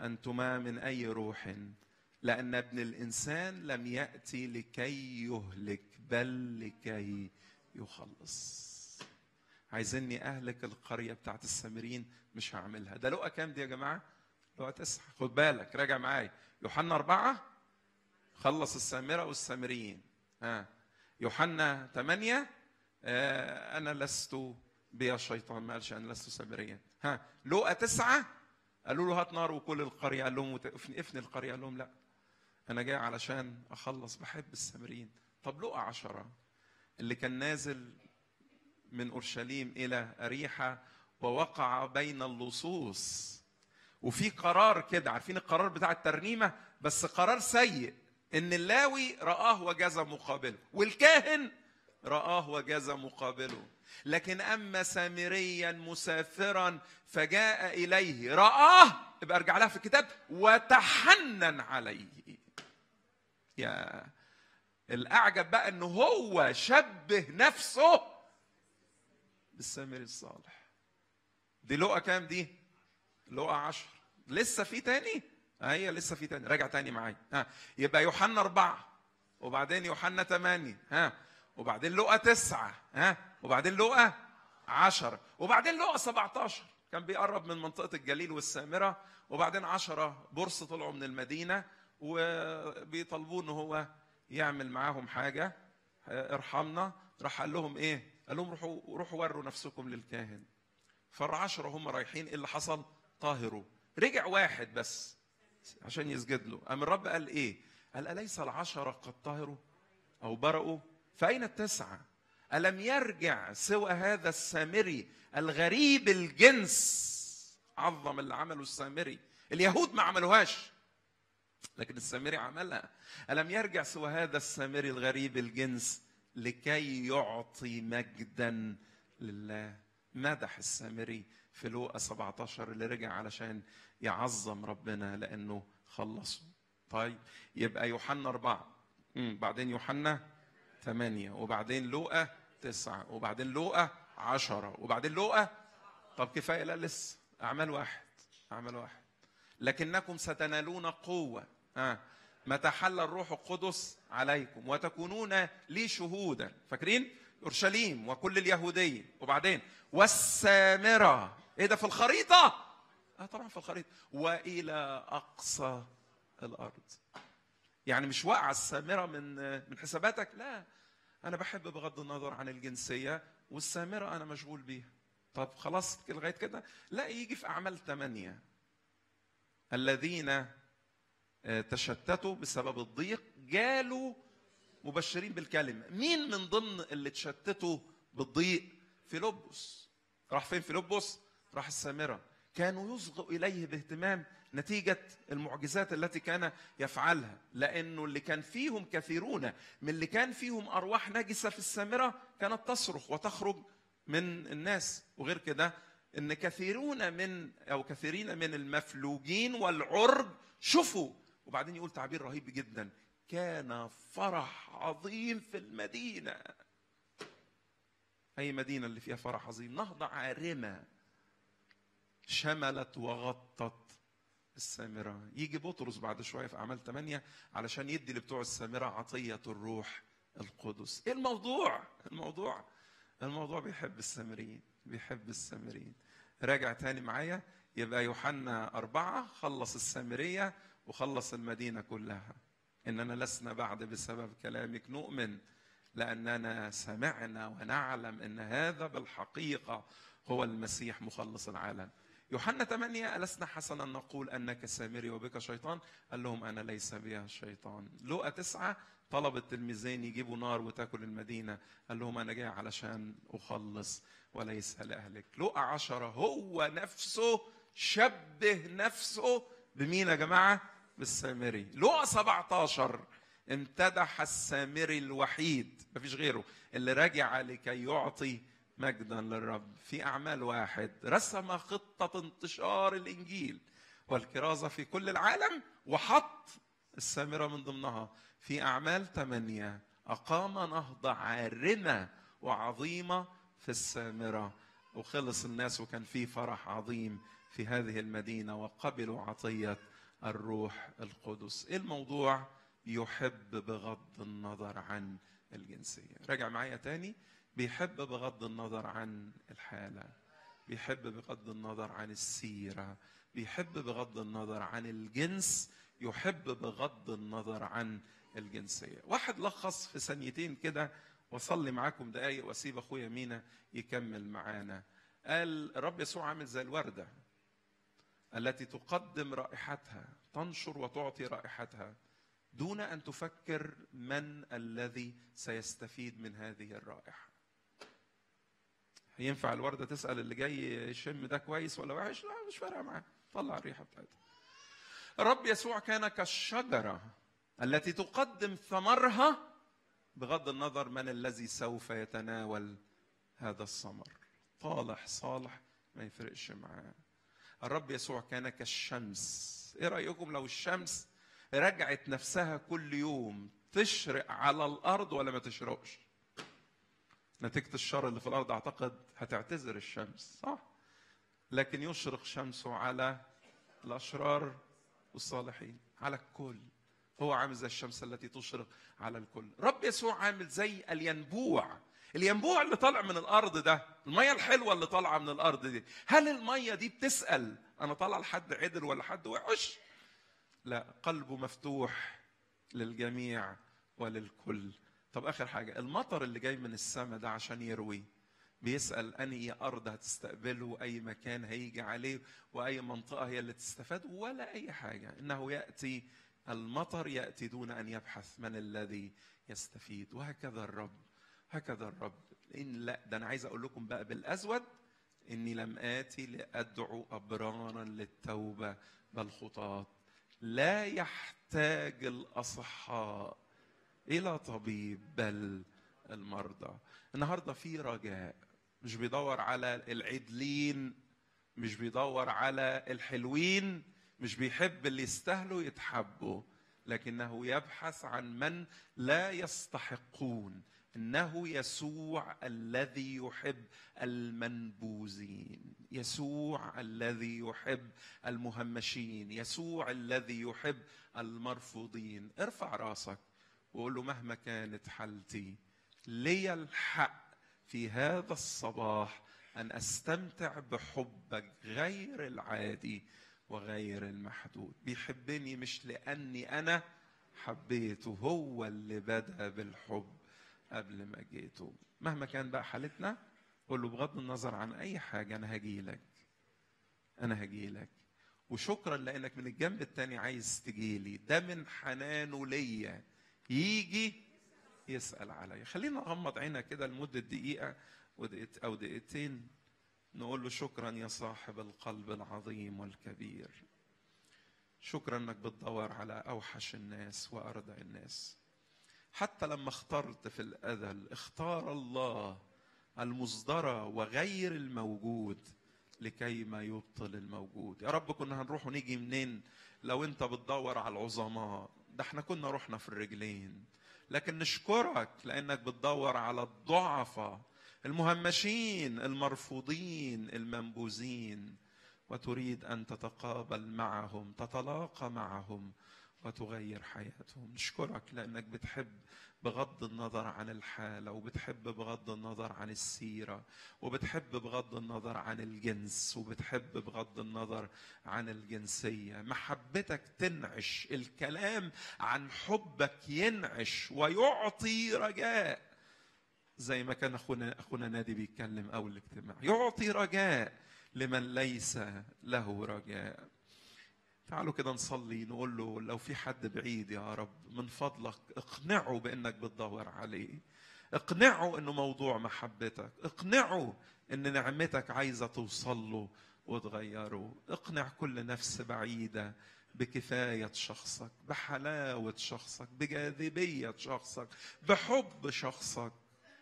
أنتما من أي روح؟ لأن ابن الإنسان لم يأتي لكي يهلك بل لكي يخلص. عايزيني أهلك القرية بتاعت السامريين مش هعملها. ده لقى كام دي يا جماعة؟ لقى تسعة. خد بالك راجع معايا. يوحنا أربعة خلص السامرة والسامريين. ها. يوحنا ثمانية آه أنا لست بيا الشيطان ما قالش أنا لست سامريا. ها. لقى تسعة قالوا له هات نار وكل القرية قال لهم افني القرية. قال لهم لا أنا جاي علشان أخلص بحب السامريين. طب لقى عشرة اللي كان نازل من أورشليم إلى أريحة ووقع بين اللصوص. وفي قرار كده عارفين القرار بتاع الترنيمة؟ بس قرار سيء إن اللاوي رآه وجاز مقابله والكاهن رآه وجاز مقابله. لكن أما سامريا مسافرا فجاء إليه رآه يبقى أرجع لها في الكتاب وتحنن عليه. يا الأعجب بقى إن هو شبه نفسه بالسامري الصالح. دي لقى كام دي؟ لقى عشر. لسه في تاني؟ هي لسه في تاني. راجع تاني معايا. ها يبقى يوحنا أربعة وبعدين يوحنا ثمانية ها وبعدين لقى تسعة. ها وبعدين لقى عشرة. وبعدين لقى 17 كان بيقرب من منطقة الجليل والسامرة. وبعدين عشرة برص طلعوا من المدينة وبيطلبوه إن هو يعمل معاهم حاجة. ارحمنا. راح قال لهم إيه؟ قال لهم روحوا روحوا وروا نفسكم للكاهن. فالعشرة هم رايحين إيه اللي حصل؟ طاهروا. رجع واحد بس عشان يسجد له. قام الرب قال إيه؟ قال أليس العشرة قد طهروا أو برأوا؟ فأين التسعة؟ ألم يرجع سوى هذا السامري الغريب الجنس؟ عظم اللي عمله السامري. اليهود ما عملوهاش لكن السامري عملها. ألم يرجع سوى هذا السامري الغريب الجنس؟ لكي يعطي مجدا لله. مدح السامري في لوقا 17 اللي رجع علشان يعظم ربنا لأنه خلصه. طيب يبقى يوحنا أربعة. بعدين يوحنا ثمانية وبعدين لوقا تسعة وبعدين لوقا عشرة وبعدين لوقا طب كفاية لا لسه. أعمال واحد أعمال واحد. لكنكم ستنالون قوة. آه. متى حل الروح القدس عليكم وتكونون لي شهودا. فاكرين؟ أورشليم وكل اليهوديه وبعدين والسامرة. إيه ده في الخريطة؟ آه طبعا في الخريطة. وإلى أقصى الأرض. يعني مش واقعه السامرة من من حساباتك؟ لا. أنا بحب بغض النظر عن الجنسية والسامرة أنا مشغول بيها. طب خلاص لغاية كده. لا يجي في أعمال ثمانيه الذين تشتتوا بسبب الضيق. جالوا مبشرين بالكلمة. مين من ضمن اللي تشتتوا بالضيق؟ فيلبس. راح فين فيلبس؟ راح السامرة. كانوا يصغوا إليه باهتمام نتيجة المعجزات التي كان يفعلها. لأنه اللي كان فيهم كثيرون من اللي كان فيهم أرواح نجسة في السامرة كانت تصرخ وتخرج من الناس. وغير كده إن كثيرون من أو كثيرين من المفلوجين والعرج شفوا وبعدين يقول تعبير رهيب جدا. كان فرح عظيم في المدينة. أي مدينة اللي فيها فرح عظيم؟ نهضة عارمة. شملت وغطت السامرة. يجي بطرس بعد شوية في أعمال 8 علشان يدي لبتوع السامرة عطية الروح القدس. إيه الموضوع؟ الموضوع الموضوع بيحب السامريين بيحب السامريين. راجع تاني معايا؟ يبقى يوحنا أربعة خلص السامرية. وخلص المدينة كلها. إننا لسنا بعد بسبب كلامك نؤمن لأننا سمعنا ونعلم أن هذا بالحقيقة هو المسيح مخلص العالم. يوحنا 8 ألسنا حسنا نقول أنك سامري وبك شيطان؟ قال لهم أنا ليس بي شيطان. لوقا تسعة طلب التلميذين يجيبوا نار وتاكل المدينة. قال لهم أنا جاي علشان أخلص وليس لأهلك. لوقا عشرة هو نفسه شبه نفسه بمين يا جماعة؟ بالسامري. لوقا 17 امتدح السامري الوحيد مفيش غيره اللي راجع لكي يعطي مجدا للرب. في أعمال واحد رسم خطة انتشار الإنجيل والكرازة في كل العالم وحط السامرة من ضمنها. في أعمال ثمانية أقام نهضة عارمة وعظيمة في السامرة. وخلص الناس وكان في فرح عظيم في هذه المدينة وقبلوا عطية الروح القدس. إيه الموضوع يحب بغض النظر عن الجنسية؟ راجع معايا تاني. بيحب بغض النظر عن الحالة بيحب بغض النظر عن السيرة بيحب بغض النظر عن الجنس يحب بغض النظر عن الجنسية. واحد لخص في ثانيتين كده وصلي معاكم دقايق وأسيب أخويا مينا يكمل معانا. قال الرب يسوع عامل زي الوردة. التي تقدم رائحتها تنشر وتعطي رائحتها دون أن تفكر من الذي سيستفيد من هذه الرائحة. ينفع الوردة تسأل اللي جاي يشم ده كويس ولا وحش؟ لا مش فارقة معاه. طلع الريحة بتاعتها. الرب يسوع كان كالشجرة التي تقدم ثمرها بغض النظر من الذي سوف يتناول هذا الثمر. طالح صالح ما يفرقش معاه. الرب يسوع كان كالشمس. إيه رأيكم لو الشمس رجعت نفسها كل يوم تشرق على الأرض ولا ما تشرقش؟ نتيجة الشر اللي في الأرض أعتقد هتعتذر الشمس صح؟ لكن يشرق شمسه على الأشرار والصالحين على الكل. هو عامل زي الشمس التي تشرق على الكل. رب يسوع عامل زي الينبوع. الينبوع اللي طالع من الأرض ده الميه الحلوة اللي طالعة من الأرض دي هل الميه دي بتسأل أنا طالع لحد عدل ولا حد وحش؟ لا قلبه مفتوح للجميع وللكل. طب آخر حاجة المطر اللي جاي من السماء ده عشان يروي بيسأل أنهي أرض هتستقبله أي مكان هيجي عليه وأي منطقة هي اللي تستفاد ولا أي حاجة. إنه يأتي المطر يأتي دون أن يبحث من الذي يستفيد وهكذا الرب. هكذا الرب. إن لا ده أنا عايز أقول لكم بقى بالازود إني لم آتي لأدعو أبرارا للتوبة بل خطاة. لا يحتاج الأصحاء إلى طبيب بل المرضى. النهاردة في رجاء مش بيدور على العدلين مش بيدور على الحلوين مش بيحب اللي يستاهلوا يتحبوا لكنه يبحث عن من لا يستحقون إنه يسوع الذي يحب المنبوذين. يسوع الذي يحب المهمشين. يسوع الذي يحب المرفوضين. ارفع راسك وقول له مهما كانت حالتي لي الحق في هذا الصباح أن أستمتع بحبك غير العادي وغير المحدود. بيحبني مش لأني أنا حبيته هو اللي بدا بالحب. قبل ما جيته مهما كان بقى حالتنا قول له بغض النظر عن أي حاجة أنا هجيلك أنا هجيلك وشكرا لإنك من الجنب التاني عايز تجيلي ده من حنانه ليا. يجي يسأل عليا. خلينا نغمض عينا كده لمدة دقيقة أو دقيقتين. نقول له شكرا يا صاحب القلب العظيم والكبير. شكرا إنك بتدور على أوحش الناس وأرضع الناس. حتى لما اخترت في الازل اختار الله المصدرة وغير الموجود لكي ما يبطل الموجود. يا رب كنا هنروح ونيجي منين؟ لو انت بتدور على العظماء. ده إحنا كنا رحنا في الرجلين. لكن نشكرك لأنك بتدور على الضعفاء المهمشين المرفوضين المنبوذين. وتريد أن تتقابل معهم تتلاقى معهم. وتغير حياتهم. نشكرك لأنك بتحب بغض النظر عن الحالة وبتحب بغض النظر عن السيرة وبتحب بغض النظر عن الجنس وبتحب بغض النظر عن الجنسية. محبتك تنعش الكلام عن حبك ينعش ويعطي رجاء. زي ما كان اخونا أخونا نادي بيتكلم أول الاجتماع يعطي رجاء لمن ليس له رجاء. تعالوا كده نصلي نقول له لو في حد بعيد يا رب من فضلك اقنعه بأنك بتدور عليه. اقنعه إنه موضوع محبتك. اقنعه إن نعمتك عايزة توصل له وتغيره. اقنع كل نفس بعيدة بكفاية شخصك بحلاوة شخصك بجاذبية شخصك بحب شخصك.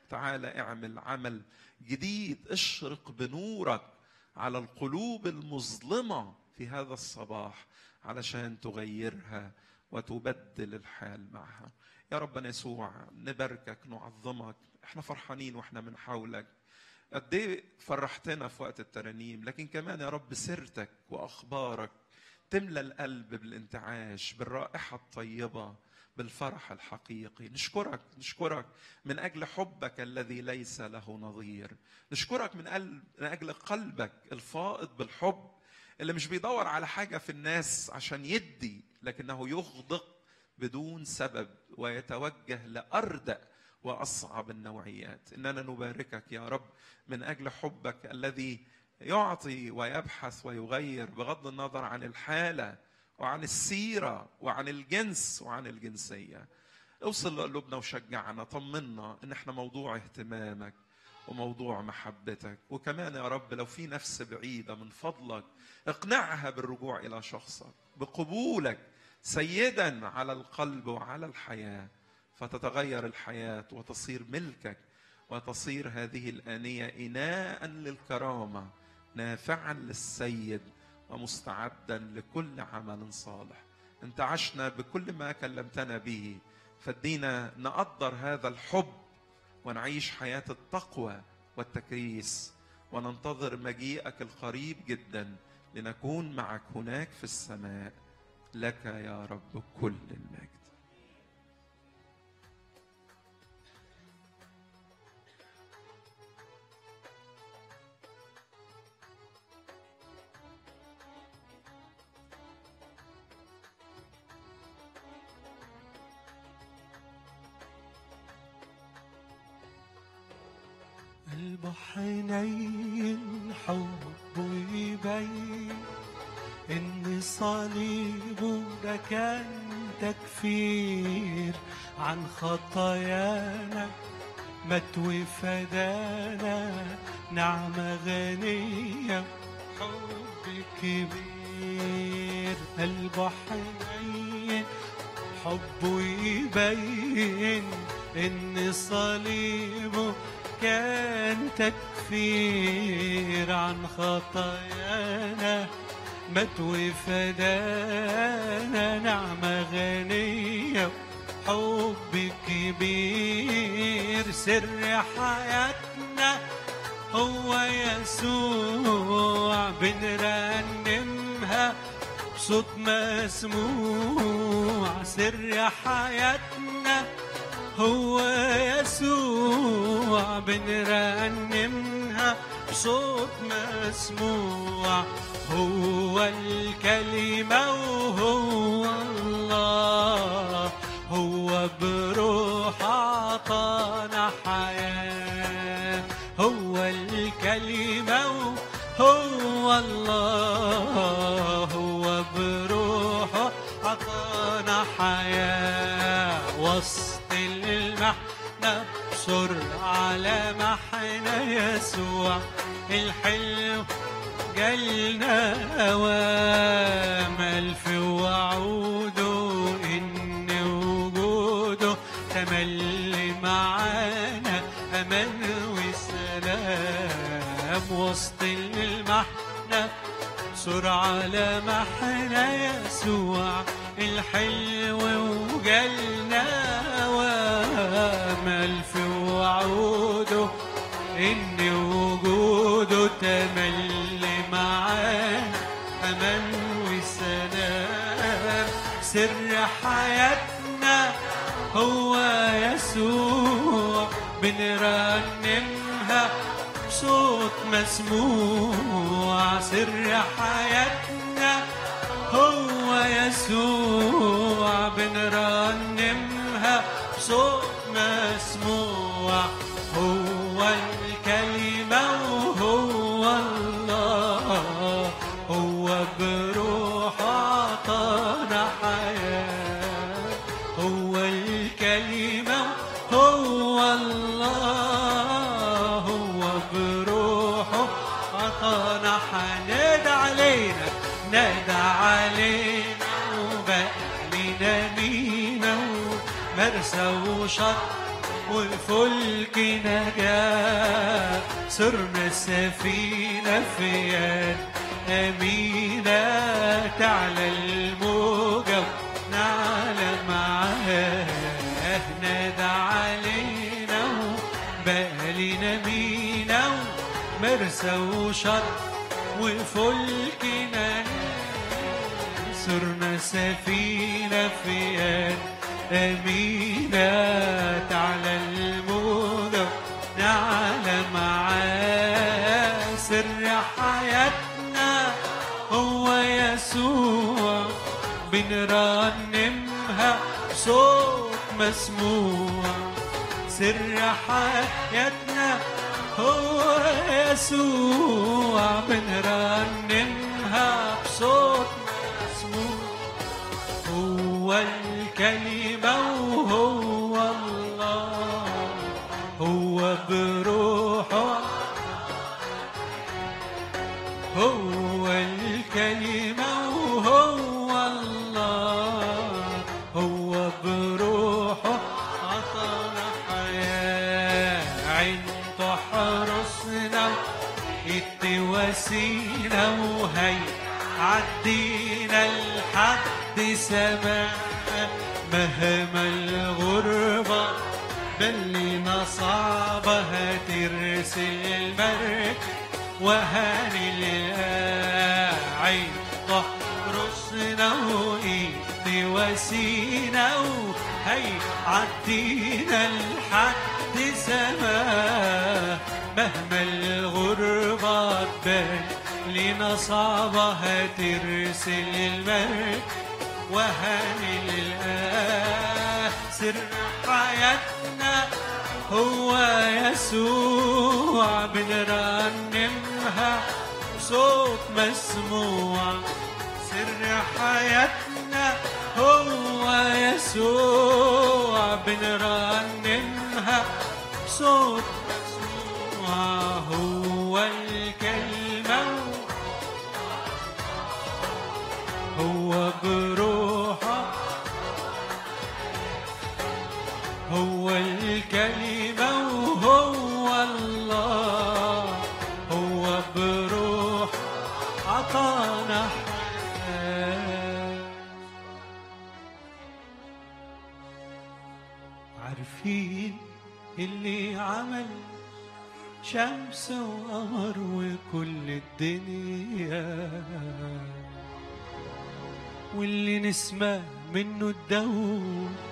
تعالى اعمل عمل جديد اشرق بنورك على القلوب المظلمة. في هذا الصباح علشان تغيرها وتبدل الحال معها. يا ربنا يسوع نباركك نعظمك. إحنا فرحانين وإحنا من حولك قد إيه فرحتنا في وقت الترانيم لكن كمان يا رب سيرتك وأخبارك تملى القلب بالانتعاش بالرائحة الطيبة بالفرح الحقيقي. نشكرك نشكرك من أجل حبك الذي ليس له نظير. نشكرك من, قلب من أجل قلبك الفائض بالحب اللي مش بيدور على حاجة في الناس عشان يدي لكنه يغدق بدون سبب ويتوجه لأردأ وأصعب النوعيات. إننا نباركك يا رب من أجل حبك الذي يعطي ويبحث ويغير بغض النظر عن الحالة وعن السيرة وعن الجنس وعن الجنسية. اوصل لقلوبنا وشجعنا طمنا إن إحنا موضوع اهتمامك. وموضوع محبتك. وكمان يا رب لو في نفس بعيدة من فضلك اقنعها بالرجوع إلى شخصك بقبولك سيدا على القلب وعلى الحياة. فتتغير الحياة وتصير ملكك وتصير هذه الآنية إناء للكرامة نافعا للسيد ومستعدا لكل عمل صالح. انت عشنا بكل ما كلمتنا به فادينا نقدر هذا الحب ونعيش حياة التقوى والتكريس. وننتظر مجيئك القريب جدا لنكون معك هناك في السماء. لك يا رب كل المجد.
البحر نين حبه يبين إن صليبه ده كان تكفير عن خطايانا. مات وفدانا نعمة غنية حب كبير. قلبه حنين حبه يبين إن صليبه كان تكفير عن خطايانا مات وفدانا نعمة غنية حب كبير سر حياتنا هو يسوع بنرنمها بصوت مسموع سر حياتنا هو يسوع بنرنمها بصوت مسموع هو الكلمة وهو الله هو بروح عطانا حياة هو الكلمة هو الله. بصر على محنة يسوع. الحلو جالنا أوام ألف وعوده إن وجوده تملي معانا أمان وسلام وسط المحنة. سر على محنة يسوع. الحلو وجالنا أوام ألف وعوده إن وجوده تملي معانا أمان وسلام سر حياتنا هو يسوع. بنرنمها بصوت مسموع. سر حياتنا هو يسوع. بنرنمها بصوت هو الكلمة وهو الله. هو بروح عطانا حياة. هو الكلمة هو الله. هو بروحه عطانا حنادى علينا نادى ومرسى وشط والفلك نجاة صرنا سفينة في يد أمينة تعلى الموجة نعلى معاه نادى علينا لنا مينا ومرسى وشط وفلكنا صرنا سفينة في يد أمينة على الموجة نعلى معاه سر حياتنا هو يسوع. بنرنمها صوت مسموع. سر حياتنا هو يسوع. بنرنمها بصوت مسموع. هو الكلمة وهو الله هو بروحه. هو الكلمة وهو الله هو بروحه. عطانا حياة عين تحرسنا اتواسينا وهي عدينا لحد سماء. مهما الغربة بلنا صعبة هترسل المركب وهاني العين تحرسنا وإيد وسينا وهي عدينا لحد سما مهما الغربة تبان لنا صعبة هترسل المركب وهاني للآه سر حياتنا هو يسوع بنرنمها صوت مسموع. سر حياتنا هو يسوع بنرنمها صوت يسوع هو الكلمة هو بروحه هو الكلمة وهو الله. هو بروح عطانا حياة. عارفين اللي عمل شمس وقمر وكل الدنيا. واللي نسمع منه الدور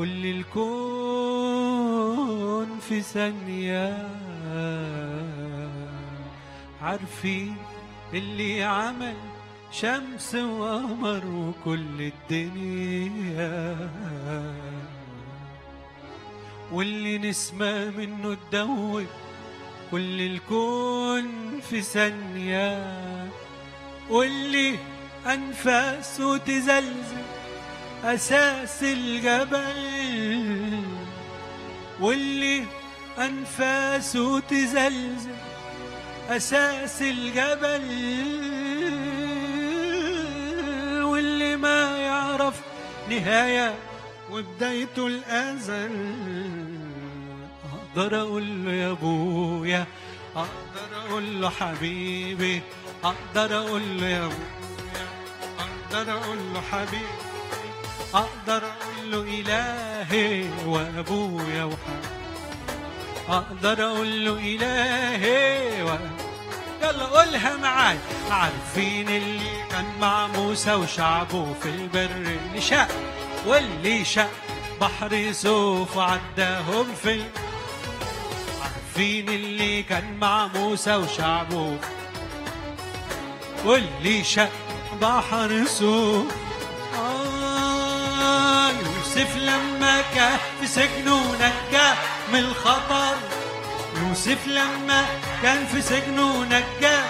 كل الكون في ثانية. عارفين اللي عمل شمس وقمر وكل الدنيا. واللي نسمع منه تدوب كل الكون في ثانية. واللي أنفاسه تزلزل أساس الجبل واللي أنفاسه تزلزل. أساس الجبل واللي ما يعرف نهاية وبدايته الأزل. أقدر أقول له يا أبويا أقدر أقول له حبيبي أقدر أقول له يا أبويا أقدر أقول له حبيبي. أقدر أقول له إلهي وأبويا وحبيبي أقدر أقول له إلهي و... يلا قولها معاي عارفين اللي كان مع موسى وشعبه في البر اللي شاء واللي شاء بحر يوسف عداهم في. عارفين اللي كان مع موسى وشعبه واللي شاء بحر يوسف آه يوسف لما كان في سجنه نجاه من الخطر. يوسف لما كان في سجنه نجاه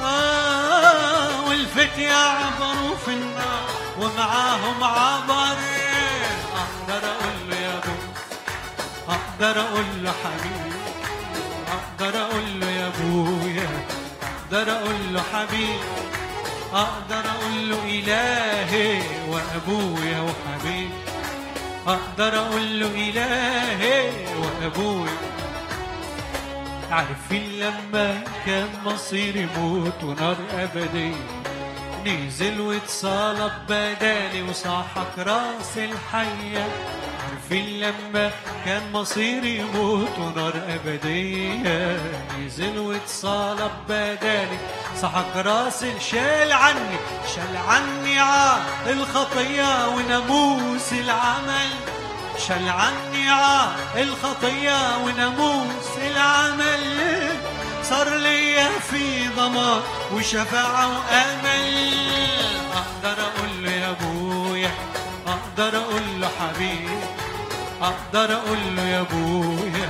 آه والفتية عبروا في النار ومعاهم عبر. أقدر أقول له يا أبو أقدر أقول له حبيبي أقدر أقول له يا أبويا أقدر أقول له حبيبي أقدر أقول له إلهي وأبويا وحبيبي. أقدر أقول له إلهي وأبويا عارفين لما كان مصير يموت ونار أبدية. نزل واتصلب بدالي وصاحك راس الحية. عارفين لما كان مصيري يموت ونار أبدية. نزل واتصلب بدالي صحك راس شال عني. شال عني عار الخطية وناموس العمل. شال عني عار الخطية وناموس العمل. صار ليا في ضمان وشفاعة وأمل. أقدر أقول له يا أبويا أقدر أقول له حبيبي أقدر أقول له يا أبويا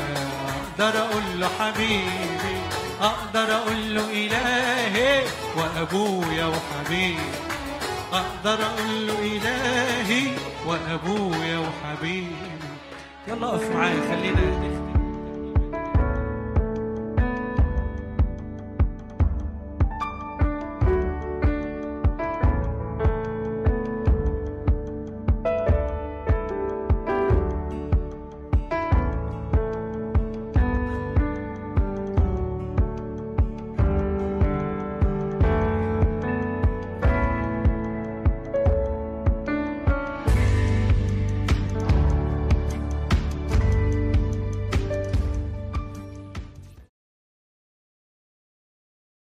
أقدر أقول له حبيبي أقدر أقول له إلهي وأبويا وحبيبي. أقدر أقول له إلهي وأبويا وحبيبي. يلا أقف معايا خلينا